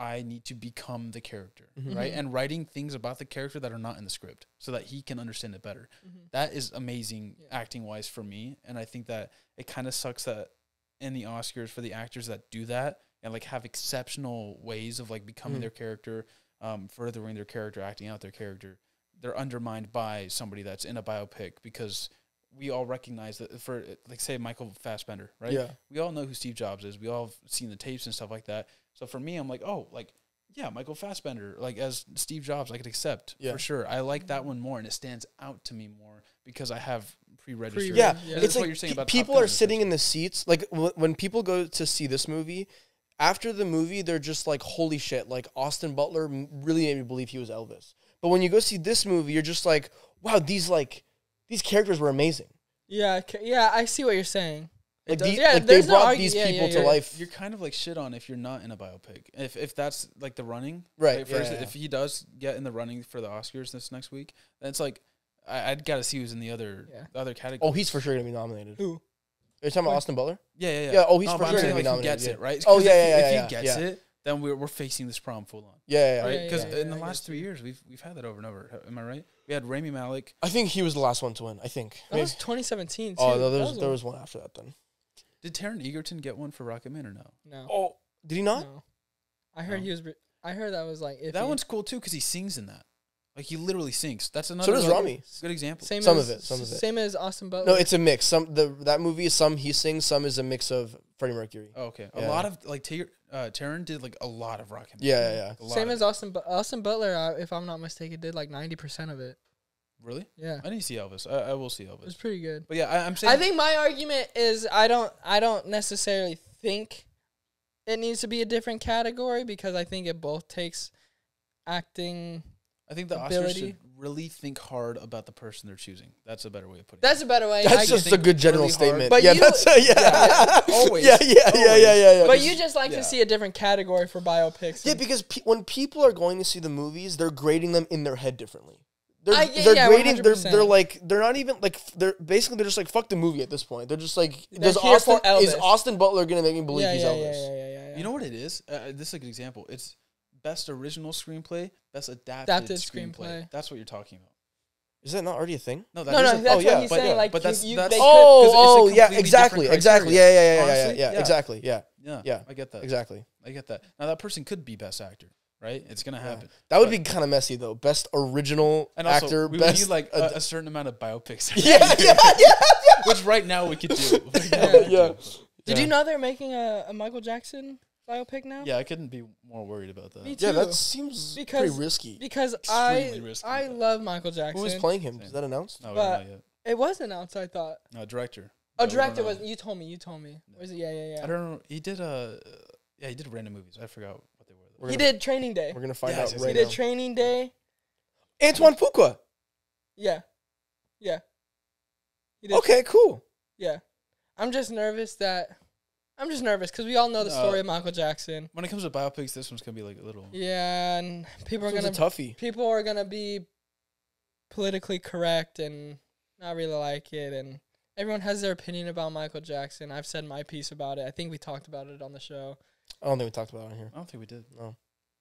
I need to become the character. Mhm. Right. Mhm. And writing things about the character that are not in the script so that he can understand it better. That is amazing Yeah. acting wise for me. And I think that it kind of sucks that in the Oscars for the actors that do that and like have exceptional ways of like becoming Mhm. their character, um, furthering their character, acting out their character, they're undermined by somebody that's in a biopic because we all recognize that for like say Michael Fassbender, right? Yeah. We all know who Steve Jobs is. We all have seen the tapes and stuff like that. So for me, I'm like, oh, like yeah, Michael Fassbender, like as Steve Jobs, I could accept Yeah. for sure. I like that one more, and it stands out to me more because I have pre-registered. Yeah, Yeah. That's it's what like you're saying about people are sitting in the seats. Like w- when people go to see this movie, after the movie, they're just like, "Holy shit!" Like Austin Butler really made me believe he was Elvis. But when you go see this movie, you're just like, "Wow, these like these characters were amazing." Yeah, yeah, I see what you're saying. Like, does- the- yeah, like they there's no brought argu- these yeah, yeah, people to life. You're kind of like shit on if you're not in a biopic. If if that's like the running, Right, like, first, yeah, yeah. if he does get in the running for the Oscars this next week, then it's like I, I'd got to see who's in the other Yeah. the other category. Oh, he's for sure gonna be nominated. Are Who? you talking about Austin Butler? yeah, yeah, yeah. Yeah, oh, he's no, for sure gonna be like, who nominated, gets yeah. it right. Oh yeah, if yeah, he- yeah, If yeah, he gets yeah. it, then we're we're facing this problem full on. Yeah, yeah, yeah. Right, because yeah, in yeah, the last three years, we've we've had that over and over. Am I right? We had Rami Malek. I think he was the last one to win. I think. That Maybe. was 2017. Too. Oh, no, there was a- there was one after that then. Did Taron Egerton get one for Rocketman or no? no. Oh, did he not? no. I heard No. he was. re- I heard that was like iffy. That one's cool too because he sings in that. Like he literally sings. That's another. So does Rami. Good example. same Some as, of it, some of it. Same as Austin Butler. No, it's a mix. Some the that movie is some he sings, some is a mix of Freddie Mercury. Oh, okay. A lot of like Tar- uh, Taron did like a lot of Rocketman. Yeah, yeah, yeah. A lot same as. Austin. Bu- Austin Butler, uh, if I'm not mistaken, did like 90 percent of it. Really? Yeah, I need to see Elvis. I, I will see it was Elvis. pretty good. But yeah, I, I'm saying. I think my argument is I don't I don't necessarily think it needs to be a different category because I think it both takes acting. I think the Oscars ability. should really think hard about the person they're choosing. That's a better way of putting it. That's a better way. That's I- just a good general really statement. But yeah, you- that's yeah. Yeah, always, Yeah, yeah, yeah, yeah, yeah, yeah. but you just like Yeah. to see a different category for biopics. yeah, because pe- when people are going to see the movies, they're grading them in their head differently. They're, I- yeah, they're yeah, grading. They're 100%. they're like they're not even like they're basically they're just like fuck the movie at this point. They're just like They're does Austin is Austin Butler gonna make me believe yeah, he's yeah, Elvis? yeah, yeah, yeah, yeah, yeah. You know what it is? Uh, this is a good example. It's best original screenplay, best adapted, Adapted screenplay. screenplay. That's what you're talking about. Is that not already a thing? No, that no, no, isn't- that's oh, yeah, what he's but- saying. yeah, like but that's- you, that's- they Oh, it's oh, yeah, exactly, exactly, yeah, yeah, yeah, yeah, yeah, yeah, yeah. exactly, yeah, Yeah, Yeah. I get that. exactly. I get that. Now that person could be best actor, right? It's gonna Yeah. happen. That would But- be kind of messy though. Best original And also, actor, we would best need like a, a certain amount of biopics. yeah, yeah, yeah. yeah, Which right now we could do. Right Yeah. we could do. Did you know they're making a, a Michael Jackson biopic now? Yeah, I couldn't be more worried about that. Me Yeah, that seems Because- pretty risky. Because I risky, I but- love Michael Jackson. Who is playing him? Same. Is that announced? No, we but- don't know yet. It was announced. I thought. No, director. Oh, No, we don't director know. was. You told me. You told me. Was it? Yeah, yeah, yeah. I don't know. He did uh, yeah, he did random movies. I forgot what they were. We're He gonna- did Training Day. We're gonna find Yes, out yes, He right did now. Training Day. Antoine Fuqua. Yeah, yeah. He did. Okay, cool. Yeah. I'm just nervous that. I'm just nervous because we all know the No. story of Michael Jackson. When it comes to biopics, this one's gonna be like a little. Yeah, and people are This gonna one's a toughie. people are gonna be politically correct and not really like it and everyone has their opinion about Michael Jackson. I've said my piece about it. I think we talked about it on the show. I don't think we talked about it on here. I don't think we did. No.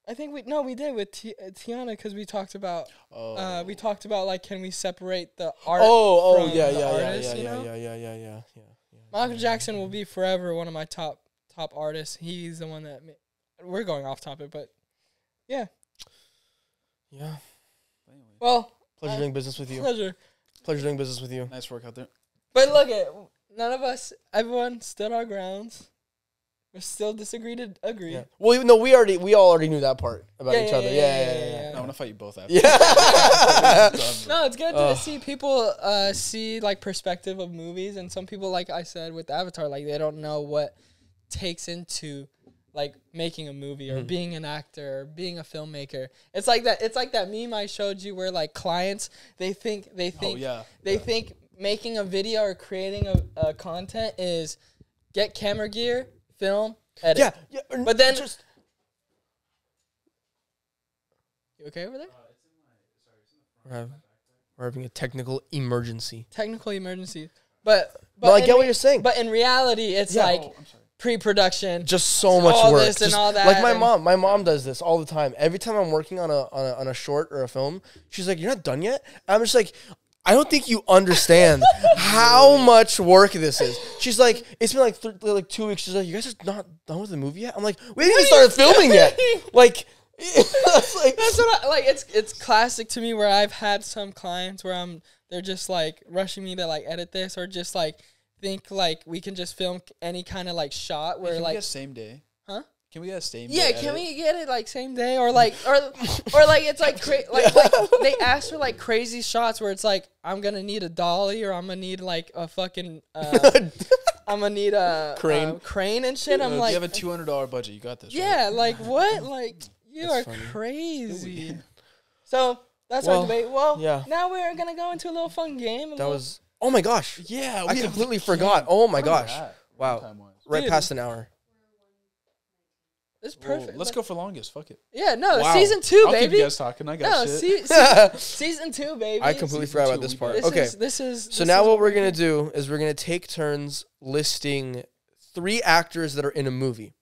I think we no we did with T- uh, Tiana because we talked about Oh, uh we talked about like can we separate the art. oh, oh, from yeah, the yeah, yeah, artist, yeah, you yeah, know? yeah, yeah, yeah, yeah, yeah, yeah. Michael Jackson will be forever one of my top top artists. He's the one that ma- we're going off topic, but Yeah. Anyway, well, Pleasure Uh, doing business with you. pleasure. Pleasure doing business with you. nice work out there. But look at none of us. Everyone stood our grounds. We still disagree to agree. Yeah. Well, no, we already, we all already knew that part about Yeah, each yeah, other. yeah, Yeah, yeah, yeah, yeah, yeah. yeah. I want to fight you both after. Yeah. No, it's good Ugh. to see people uh, see like perspective of movies, and some people, like I said with Avatar, like they don't know what takes into like making a movie or Mhm. being an actor or being a filmmaker. It's like that. It's like that meme I showed you where like clients they think they Oh think yeah. they think making a video or creating a, a content is get camera gear, film, edit. yeah, yeah. But then just you okay over there? we're having, we're having a technical emergency. Technical emergency, but but No, I in get what rea- you're saying. But in reality, it's Yeah. like Oh, I'm sorry. pre-production. just so much all work. this and Just- all that Like my and- mom, my mom does this all the time. Every time I'm working on a on a, on a short or a film, she's like, "You're not done yet." I'm just like. I don't think you understand how much work this is. She's like, it's been like th- like two weeks. She's like, you guys are not done with the movie yet. I'm like, we haven't even started filming yet. Like, it's like That's what I like. It's it's classic to me where I've had some clients where I'm they're just like rushing me to like edit this or just like think like we can just film any kind of like shot where like get same day? Huh? Can we get a same? yeah day can edit? we get it like same day or like or or like it's like cra- like, like they ask for like crazy shots where it's like I'm gonna need a dolly or I'm gonna need like a fucking uh, I'm gonna need a Crane. uh, crane and shit. I'm Uh, like you have a two hundred dollar budget. You got this. right? Yeah, like what? Like you That's are funny. crazy. So that's Well, our debate. Well, yeah. Now we're gonna go into a little fun game. that was. Oh my gosh, Yeah. I we have- completely forgot. Oh my gosh, wow, right Dude. past an hour. It's Well, perfect. let's Like- go for longest. Fuck it. Yeah, no, Wow. season 2 I'll keep you guys talking. I got no, shit. se- se- season two, baby. I completely Season forgot two, about this we part. This okay, is this is. So this now is what we're gonna do is we're gonna take turns listing three actors that are in a movie.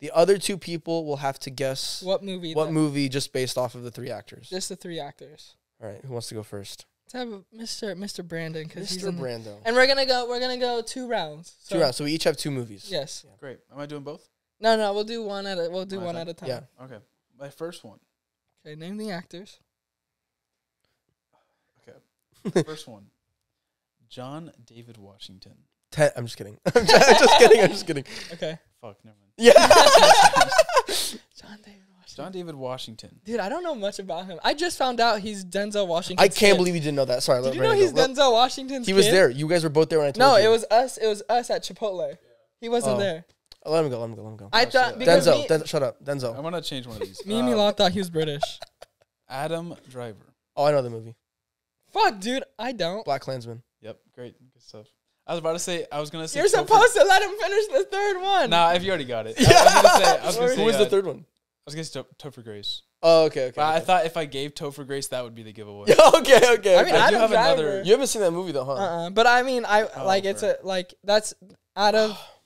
The other two people will have to guess what, what movie? what that- movie just based off of the three actors. Just the three actors. All right, who wants to go first? Let's have Mr. Mr. Brandon because he's Mr. in. Brando. And we're gonna go. We're gonna go two rounds. So, Two rounds. So we each have two movies. Yes. Great. Am I doing both? No, no. We'll do one at a. We'll do One one at at a a time. Yeah. Okay. My first one. Okay. Name the actors. Okay. first one. John David Washington. Ten, I'm just kidding. I'm just, kidding. I'm just kidding. Okay. Fuck. Never mind. Yeah. John David Washington. John David Washington. Dude, I don't know much about him. I just found out he's Denzel Washington. I can't believe you didn't know that. Sorry. Did you know he's go. Denzel Washington's He was kid? there. You guys were both there when I told No, you. No, it was us. It was us at Chipotle. He wasn't Oh. there. Oh, let him go. Let him go. Let him go. I thought because Denzel. me, Den- shut up. Denzel. I'm Denzel. gonna change one of these. me and Uh, Milad thought he was British. Adam Driver. Oh, I know the movie. Fuck, dude, I don't. Black Klansman. Yep. Great. Good stuff. I was about to say. I was gonna say. You're Topher- supposed to let him finish the third one. Nah, if you already got it. I, I was gonna say. I was gonna Who say. Who was uh, the third one? I was gonna say To- Topher Grace. Oh, okay. Okay. But I okay. thought if I gave Topher Grace, that would be the giveaway. okay. Okay. I mean, I do Adam have Driver. another- you haven't seen that movie though, huh? Uh-uh. But I mean, I Oh, like it's a like that's out of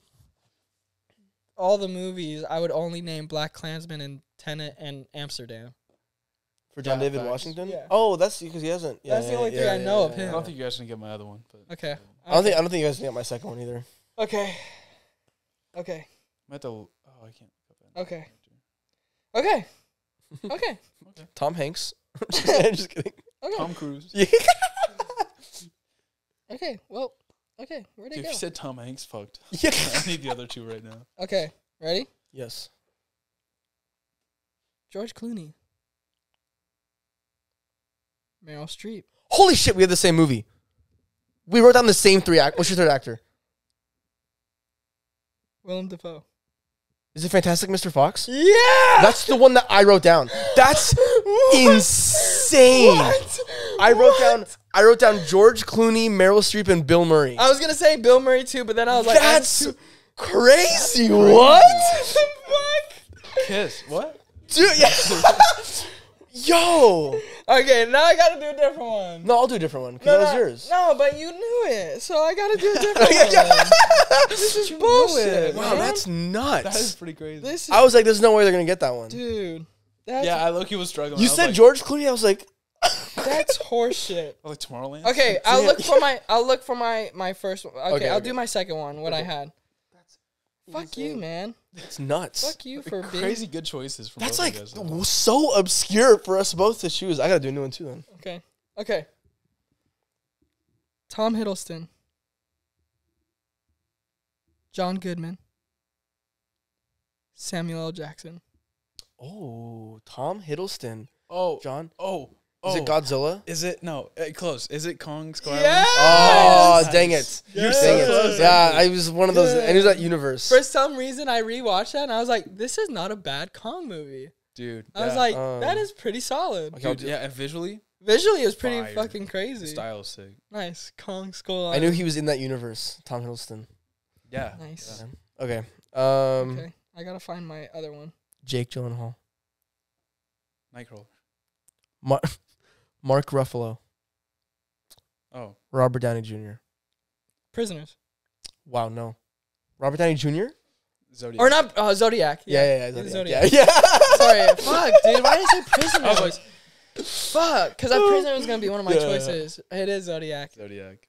all the movies, I would only name Black Klansman and Tenet and Amsterdam. For John Yeah, David facts. Washington. Yeah. Oh, that's because he hasn't. Yeah, That's the yeah, only yeah, thing I yeah, know yeah, of yeah. him. I don't think you guys can get my other one. But Okay. I don't think. I don't think you guys can get my second one either. Okay. Okay. I'm at the. Oh, I can't. Okay. Okay. Okay. Tom Hanks. just, kidding, just kidding. Okay. Tom Cruise. Yeah. Okay. Well. Okay. Where'd Dude, it if go? you said Tom Hanks, fucked. yeah. I need the other two right now. Okay. Ready? Yes. George Clooney. Meryl Streep. Holy shit, we have the same movie. We wrote down the same three act. What's your third actor? Willem Dafoe. Is it Fantastic Mr. Fox? Yeah. That's the one that I wrote down. That's insane. I wrote down I wrote down George Clooney, Meryl Streep, and Bill Murray. I was gonna say Bill Murray too, but then I was like, That's crazy. What? fuck. Kiss. What? Dude, yeah. Yo. Okay, now I gotta do a different one. No, I'll do a different one because No, that was no, yours. No, but you knew it, so I gotta do a different one. This is bullshit. Wow, man. that's nuts. That is pretty crazy. this is, I was like, there's no way they're gonna get that one. dude. That's, yeah, I look he was struggling. you I was said like, George Clooney. I was like, that's horseshit. Oh, like Tomorrowland. Okay, I'll look for my. I'll look for my my first. one. Okay, Okay, I'll okay. do my second one. What I Okay. had. Fuck you, man. it's nuts. Fuck you for being. Crazy good choices from That's both like of you guys. so obscure for us both to choose. I gotta do a new one too then. Okay. Okay. Tom Hiddleston. John Goodman. Samuel L. Jackson. Oh, Tom Hiddleston. Oh, John. oh, Is oh. it Godzilla? Is it no? Uh, close. Is it Kong Skull Island? Oh, Nice. dang it. You're Dang so it. close. Yeah, I was one of those. Good. I knew that universe. For some reason, I rewatched that and I was like, "This is not a bad Kong movie." dude. I was yeah. like, Um, "That is pretty solid." Okay, dude, yeah, and visually, Visually, it was pretty Fire. fucking the crazy. style is sick. Nice Kong Skull. I knew he was in that universe. Tom Hiddleston. Yeah. Nice. Okay. Um, okay, I gotta find my other one. Jake Gyllenhaal. Nightcrawler. Mar- Mark Ruffalo. Oh, Robert Downey Jr. Prisoners, Wow, no. Robert Downey Jr. Zodiac. or not uh, Zodiac? Yeah, yeah, yeah. Zodiac. Zodiac. Yeah, yeah. Sorry, fuck, dude. Why did I say Prisoners? I was like, fuck, because that Prisoner was gonna be one of my Yeah. choices. It is Zodiac. Zodiac.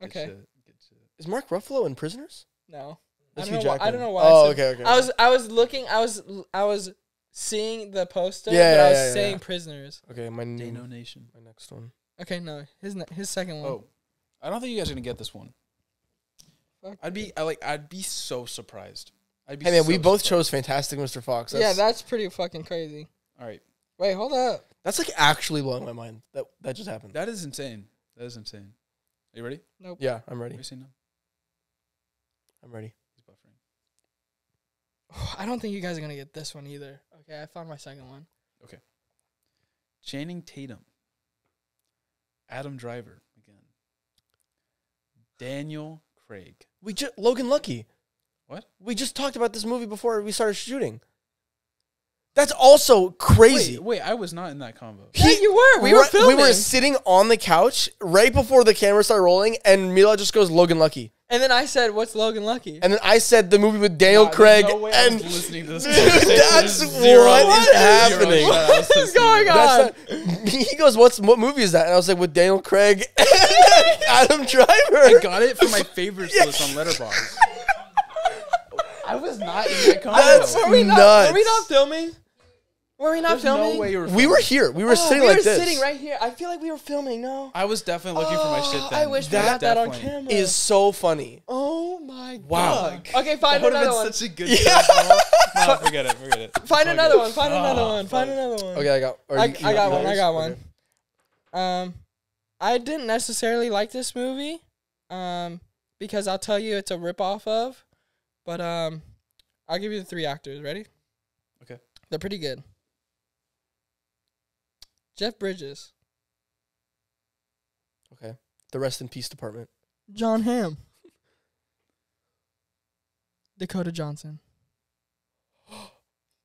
Good Okay, shit, shit. Is Mark Ruffalo in Prisoners? no. That's I don't, know why, I don't know why. I Oh, said- okay, okay. I was I was looking. I was I was seeing the poster, Yeah, but I yeah, was yeah, yeah, saying yeah. Prisoners. okay. My Dano name. Nation. My next one. Okay, no, his ne- his second one. Oh, I don't think you guys are gonna get this one. Fuck. I'd be, I like, I'd be so surprised. I'd be. Hey man, we both surprised. chose Fantastic Mr. Fox. yeah, That's, that's pretty fucking crazy. All right, Wait, hold up. that's like actually blowing my mind. That that just happened. that is insane. That is insane. Are you ready? Nope. Yeah, I'm Are ready. you seeing him? I'm ready. He's buffering. I don't think you guys are gonna get this one either. Okay, I found my second one. Okay. Channing Tatum. Adam Driver again. Daniel Craig. We just Logan Lucky. What? We just talked about this movie before we started shooting. That's also crazy. Wait, wait, I was not in that combo. Yeah, you were. We were Right- filming. We were sitting on the couch right before the camera started rolling, and Mila just goes Logan Lucky, and then I said, "What's Logan Lucky?" and then I said the movie with Daniel Nah, Craig, no way and listening to this. Dude, that's There's zero- what is happening. shot I was What is going on? that's not, he goes, "What's what movie is that?" And I was like, "With Daniel Craig and Adam Driver." I got it for my favorites list on Letterboxd. I was not in that combo. That's were we not? nuts. Were we not filming? Were we not There's filming? no way you were. we were here. We were Oh, sitting we like were this. sitting right here. I feel like we were filming. No. I was definitely looking for my shit. Oh, Then I wish we That got that on camera. Is so funny. oh my Wow. god. Okay, That find would have another been one. such a good. Yeah. yeah. No, forget it. Forget it. Find Fuck another one. Find another one. Find fuck. another one. Okay, I got. or I, you- I you got one. I yours? got Okay. one. Um, I didn't necessarily like this movie, um, because I'll tell you it's a ripoff of, but um, I'll give you the three actors. Ready? Okay. They're pretty good. Jeff Bridges, Okay. The rest in peace department. Jon Hamm, Dakota Johnson.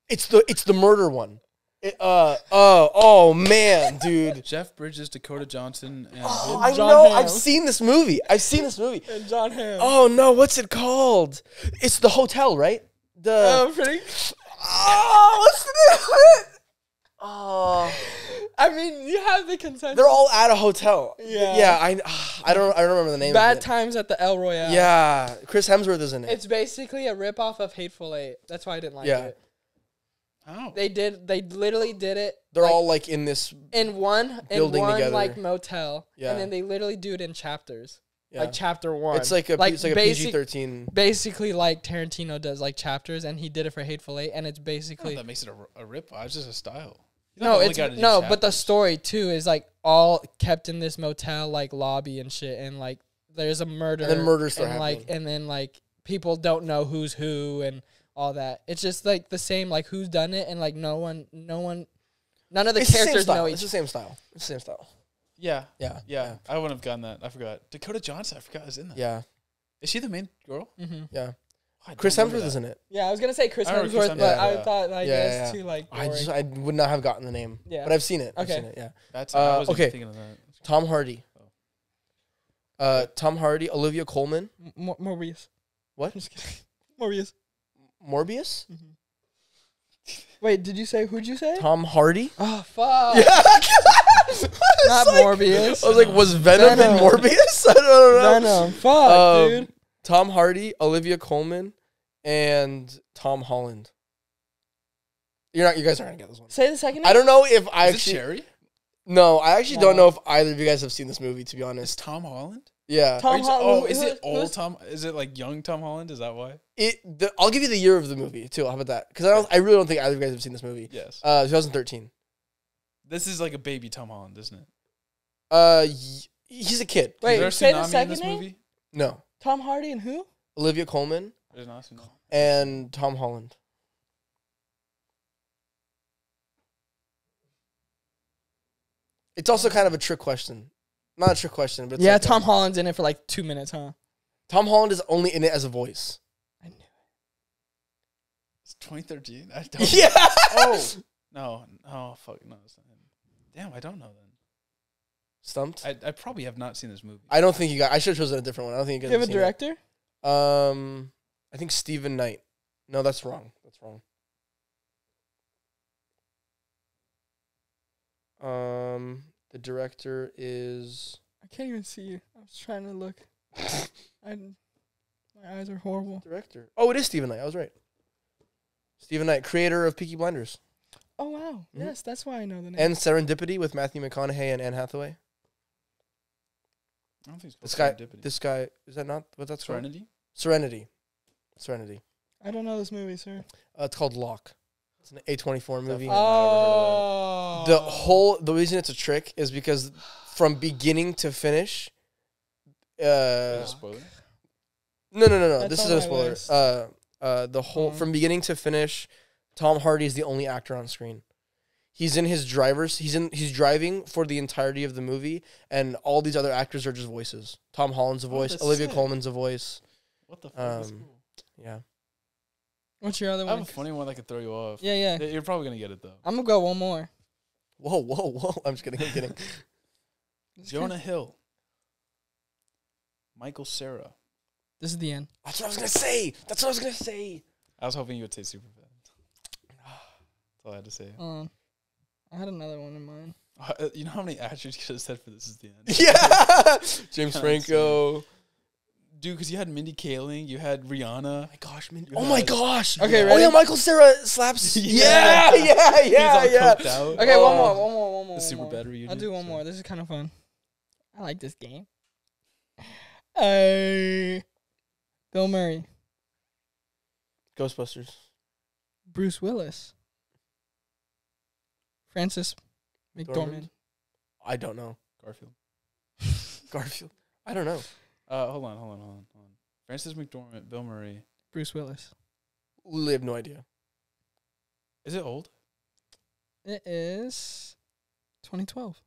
It's the it's the murder one. It, uh oh oh man, dude. Jeff Bridges, Dakota Johnson, and Oh, I John know. Hamm. I've seen this movie. I've seen this movie. And Jon Hamm. Oh no, what's it called? It's the hotel, right? The Oh, pretty. oh, what's the name of it? Oh, I mean, you have the consensus. they're all at a hotel. Yeah. yeah. I I don't I don't remember the name. Bad of it. times at the El Royale. Yeah, Chris Hemsworth is in it. It's basically a ripoff of Hateful Eight. That's why I didn't like Yeah. it. oh, They did. They literally did it. They're like, all like in this. in one in building one together. like motel. Yeah. And then they literally do it in chapters. Yeah. like chapter one. it's like a like it's like a PG thirteen. basically like Tarantino does like chapters, and he did it for Hateful Eight, and it's I don't basically know that makes it a, a rip. It's just a style. He's not no, it's guy to no, but the story too is like all kept in this motel like lobby and shit, and like there's a murder, And then murders start and like happening. and then like people don't know who's who and all that. It's just like the same like who's done it, and like no one, no one, none of the it's characters style. know It's the same style. It's the same style. Yeah, Yeah. yeah, I wouldn't have gotten that. I forgot. Dakota Johnson. I forgot is in that. Yeah. Is she the main girl? hmm Yeah. I don't Chris Hemsworth is that. in it. Yeah, I was gonna say Chris I remember Hemsworth, Chris but Hemsworth, I thought like Yeah, yeah, yeah, it's too like I boring. just I would not have gotten the name. Yeah. But I've seen it. I've Okay. seen it. Yeah. That's Uh, I wasn't okay. thinking of that. Tom Hardy. Oh. Uh, Tom Hardy, Olivia Colman, M- Mor- Morbius. What? Just kidding. Morbius. Morbius, Wait, did you say who'd you say? Tom Hardy. Oh fuck! Not Not Morbius. I was like, was Venom, in Venom. Morbius? I don't know. Venom. Fuck, Um, dude. Tom Hardy, Olivia Colman, and Tom Holland. You're not. You guys aren't gonna get this one. Say the second. I don't know if I Is it actually. Cherry? No, I actually don't know if either of you guys have seen this movie. To be Is honest, Tom Holland? yeah. Tom Are you t- Holland- oh, is who- it old Tom? Is it like young Tom Holland? Is that why? It. The, I'll give you the year of the movie too. How about that? Because I don't. I really don't think either of you guys have seen this movie. Yes. Uh, 2013. this is like a baby Tom Holland, isn't it? Uh, y- he's a kid. Wait, is there a say the tsunami in second this name? movie? No, Tom Hardy and who? Olivia Colman There's not a tsunami. and Tom Holland. It's also kind of a trick question. Not a trick question, but it's yeah, like, Tom um, Holland's in it for like two minutes, huh? Tom Holland is only in it as a voice. I knew. It. It's 2013. I don't. Yeah. Oh no. Oh fuck no. It's not him. Damn, I don't know then. Stumped. I, I, I probably have not seen this movie. I don't think you got. I should have chosen a different one. I don't think you Do guys you have a have seen it. director? Um, I think Steven Knight. No, that's wrong. That's wrong. Um, the director is. I can't even see you. I was trying to look. I, my eyes are horrible. Director. Oh, it is Steven Knight. I was right. Steven Knight, creator of Peaky Blinders Oh wow! Mhm. Yes, that's why I know the name. and Serendipity with Matthew McConaughey and Anne Hathaway. I don't think it's This guy. Serendipity. This guy. Is that not what that's called? Serenity. Serenity. Serenity. I don't know this movie, sir. Uh, it's called Locke. It's an A24 movie. Oh, the whole the reason it's a trick is because from beginning to finish Is uh a spoiler? no no no no That's this isn't a spoiler uh uh the whole Mhm. from beginning to finish tom hardy is the only actor on screen he's in his driver's he's in he's driving for the entirety of the movie and all these other actors are just voices tom holland's a Oh, voice that's olivia sick. colman's a voice What the fuck? That's um, cool. Yeah What's your other one? I have one? a funny one that could throw you off. Yeah, yeah. Yeah, You're probably gonna get it though. I'm gonna go one more. whoa whoa whoa i'm just kidding i'm kidding Jonah Hill. Michael Cera. This is the end. that's what i was gonna say that's what i was gonna say I was hoping you would say Superbad. That's all I had to say. Um, I had another one in mind. Uh, You know how many actors you could have said for this is the end? yeah james Kinda franco Dude, because you had Mindy Kaling, you had Rihanna. Oh my gosh, Mindy. Oh my gosh. Okay, oh, ready? Oh yeah, Michael Cera slaps. Yeah. yeah, yeah, He's yeah, all yeah. Okay, Oh. one more, one more, one more. The one super more. bad reunion. I'll do one so- more. This is kind of fun. I like this game. Hey, Bill Murray, Ghostbusters. Bruce Willis, Frances McDormand. McDormand? I don't know. Garfield. Garfield. I don't know. Uh, hold on, hold on, hold on, hold on. Frances McDormand, Bill Murray. Bruce Willis. Literally have no idea. Is it old? It is 2012.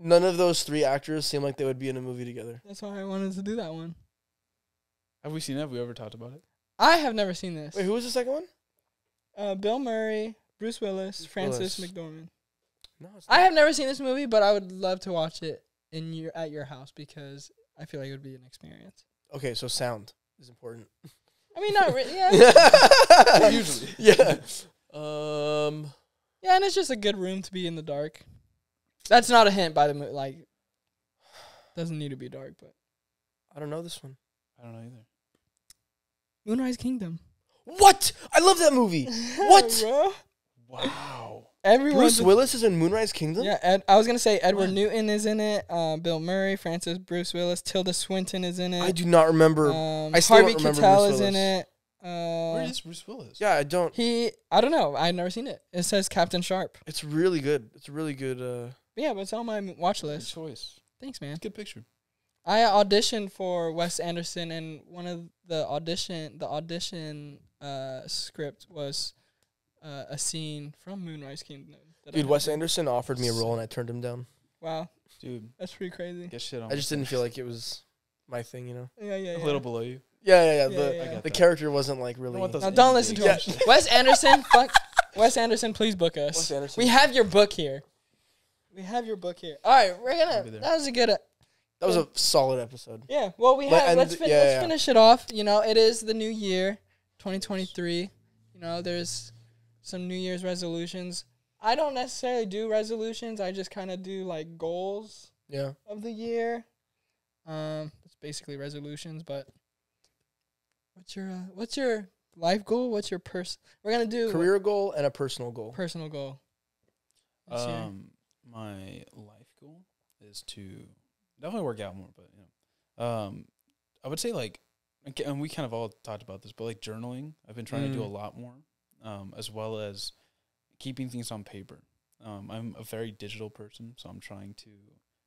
None of those three actors seem like they would be in a movie together. That's why I wanted to do that one. Have we seen it? Have we ever talked about it? I have never seen this. Wait, who was the second one? Uh, Bill Murray, Bruce Willis, Bruce Frances Willis. McDormand. No, I have never seen this movie, but I would love to watch it in your at your house because I feel like it would be an experience. Okay, so sound is important. I mean, not really. Yeah, Usually. Yeah. Um. yeah, and it's just a good room to be in the dark. That's not a hint by the mo- like. Doesn't need to be dark, but I don't know this one. I don't know either. Moonrise Kingdom. What? I love that movie. What? bro? Wow. Everyone. Bruce Willis is in Moonrise Kingdom. Yeah, Ed, I was gonna say Edward What? Newton is in it. Uh, Bill Murray, Frances Bruce Willis, Tilda Swinton is in it. I do not remember. Um, I still Harvey don't remember Keitel Bruce is in it. Uh, Where is Bruce Willis? yeah, I don't. he? I don't know. I've never seen it. It says Captain Sharp. It's really good. It's really good. Uh, Yeah, but it's on my m- watch Good list. choice. Thanks, man. Good picture. I auditioned for Wes Anderson, and one of the audition, the audition uh, script was uh, a scene from Moonrise Kingdom. that dude, had Wes Anderson offered me a role and I turned him down. Wow, Dude, that's pretty crazy. get shit on. I just didn't feel like it was my thing, you know. Yeah, yeah, a little below you. Yeah, yeah, yeah. Yeah, the yeah, yeah. the that. character wasn't like really. want those Now don't listen to him. Wes Anderson, fuck. Wes Anderson, please book us. Wes Anderson. We have your book here. We have your book here. All right, we're I'll gonna. be there. That was a good. Uh, that was a solid episode. yeah. Well, we Let- have. and Let's, fin- yeah, let's yeah. finish it off. You know, it is the new year, 2023. You know, there's some New Year's resolutions. I don't necessarily do resolutions. I just kind of do like goals Yeah. of the year. Um, it's basically resolutions. But what's your uh, what's your life goal? What's your pers? We're gonna do Career goal and a personal goal. personal goal. this year. Um, my life goal is to definitely work out more, but you know, um, I would say like, and we kind of all talked about this, but like journaling, I've been trying to do a Mm. lot more, um, as well as keeping things on paper. Um, I'm a very digital person, so I'm trying to.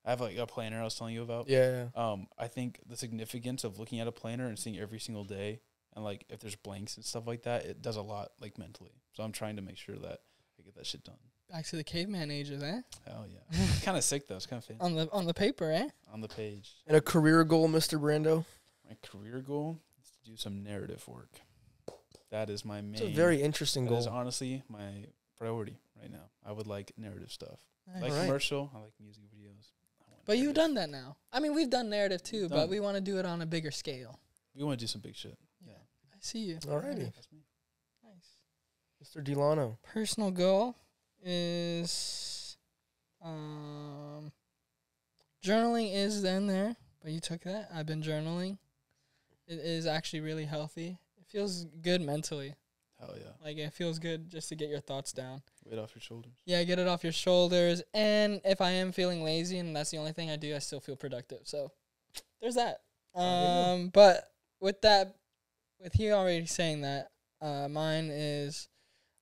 I have like a planner I was telling you about. Yeah. yeah. Um, I think the significance of looking at a planner and seeing every single day, and like if there's blanks and stuff like that, it does a lot like mentally. So I'm trying to make sure that I get that shit done. Back to the caveman ages, eh? Hell yeah. Kind of sick though. It's kind of fancy. On the on the paper, eh? On the page. And a career goal, Mr. Brando. My career goal is to do some narrative work. That is my main. It's a very interesting That is goal. honestly my priority right now. I would like narrative stuff, Nice. like Alright. commercial. I like music videos. I want But you've done that now. I mean, we've done narrative too, We've but we want to do it on a bigger scale. We want to do some big shit. Yeah. I see you. Alrighty. Nice. Mr. Delano. Personal goal is um journaling is in there, but you took that. I've been journaling. It is actually really healthy. Feels good mentally. Hell yeah. Like it feels good just to get your thoughts down. Weight off your shoulders. Yeah, get it off your shoulders. And if I am feeling lazy and that's the only thing I do, I still feel productive. So there's that. You. Um, but with that, with you already saying that, uh, mine is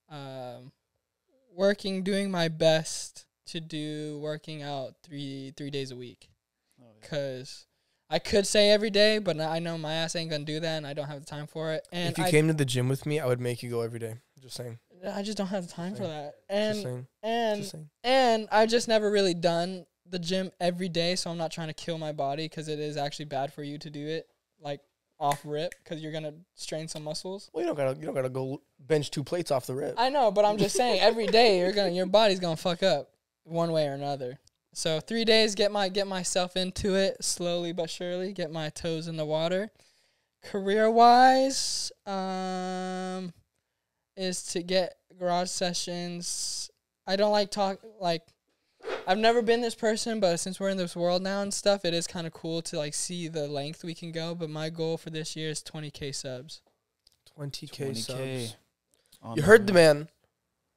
um, working, doing my best to do working out three three days a week. Oh, yeah. Cause I could say every day, but I know my ass ain't gonna do that, and I don't have the time for it. And if you I, came to the gym with me, I would make you go every day. Just saying. I just don't have the time for that. Just And saying. and and I've just never really done the gym every day, so I'm not trying to kill my body because it is actually bad for you to do it like off rip because you're gonna strain some muscles. Well, you don't gotta you don't gotta go bench two plates off the rip. I know, but I'm just saying every day you're gonna your body's gonna fuck up one way or another. So three days, get my get myself into it slowly but surely, get my toes in the water. Career wise, um, is to get garage sessions. I don't like talk like I've never been this person, but since we're in this world now and stuff, it is kind of cool to like see the length we can go. But my goal for this year is 20k subs. 20k 20K subs. on You the heard the man.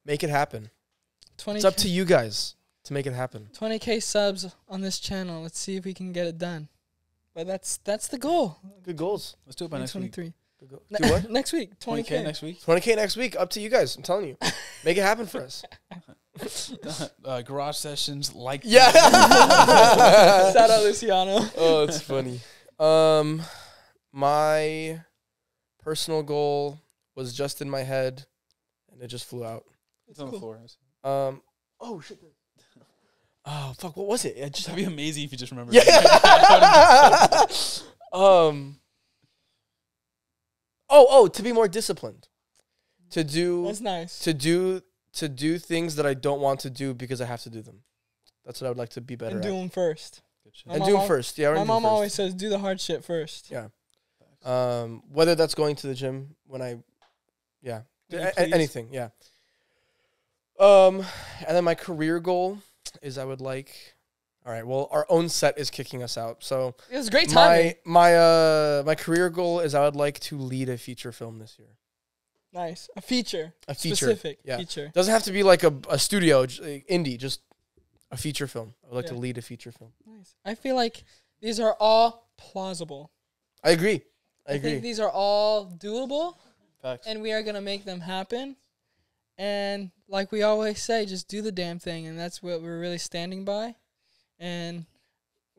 Make it happen. 20 It's up to you guys to make it happen. 20k subs on this channel. Let's see if we can get it done. But that's that's the goal. Good goals. Let's do it by next week. 2023. Good go- Ne- Do what? next week, 20k 20k. next week. 20k next week. Up to you guys. I'm telling you. Make it happen for us. uh, garage sessions like Yeah. Shout out Luciano. oh, it's funny. Um, my personal goal was just in my head, and it just flew out. It's on the floor. Um, oh shit. Oh fuck! What was it? I just That'd be amazing if you just remember. yeah. um. Oh, oh, to be more disciplined, to do That's nice. to do to do things that I don't want to do because I have to do them. That's what I would like to be better And at. do them first. Good and do them first. Yeah, My already do 'em mom always says, "Do the hard shit first. Yeah. Um, whether that's going to the gym when I, yeah, A- a- anything, yeah. Um, and then my career goal is I would like. All right. Well, our own set is kicking us out, so It was great timing. my my uh my career goal is I would like to lead a feature film this year. Nice. A feature. A feature, Specific yeah. feature. Doesn't have to be like a, a studio j- indie, just a feature film. I would like to lead a feature film. Nice. I feel like these are all plausible. I agree. I, I, agree. think these are all doable, Facts. and we are gonna make them happen. And like we always say, just do the damn thing, and that's what we're really standing by. And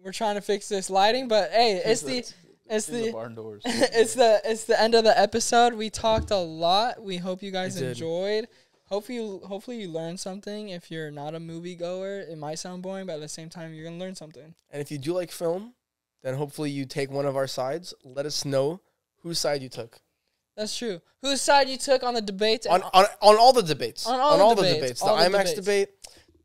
we're trying to fix this lighting, but hey, it's the it's are the barn doors. it's the it's the end of the episode. We talked a lot. We hope you guys enjoyed. Hopefully, you, hopefully you learned something. If you're not a movie goer, it might sound boring, but at the same time, you're gonna learn something. and if you do like film, then hopefully you take one of our sides. Let us know whose side you took That's true. Whose side you took on the debates? on on, on all the debates. On all the debates, The all the IMAX debates. debate,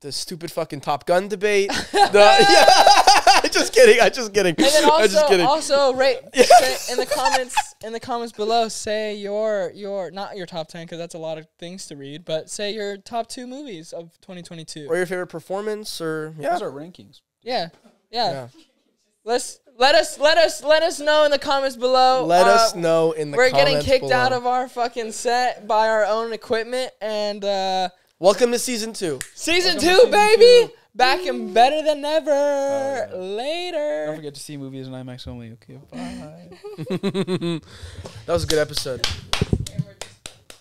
the stupid fucking Top Gun debate. the yeah, just kidding. I'm just kidding. And then I'm just kidding. also rate say in the comments in the comments below. Say your your not your top ten because that's a lot of things to read, but say your top two movies of 2022. or your favorite performance, or yeah, Those are rankings. yeah, yeah, yeah. Let's let us let us let us know in the comments below. Let Uh, us know in the We're getting kicked below. out of our fucking set by our own equipment and uh Welcome to season two. season Welcome two, season baby. two. Back and better than ever. yeah. Later. Don't forget to see movies in IMAX only. Okay, bye. that was a good episode.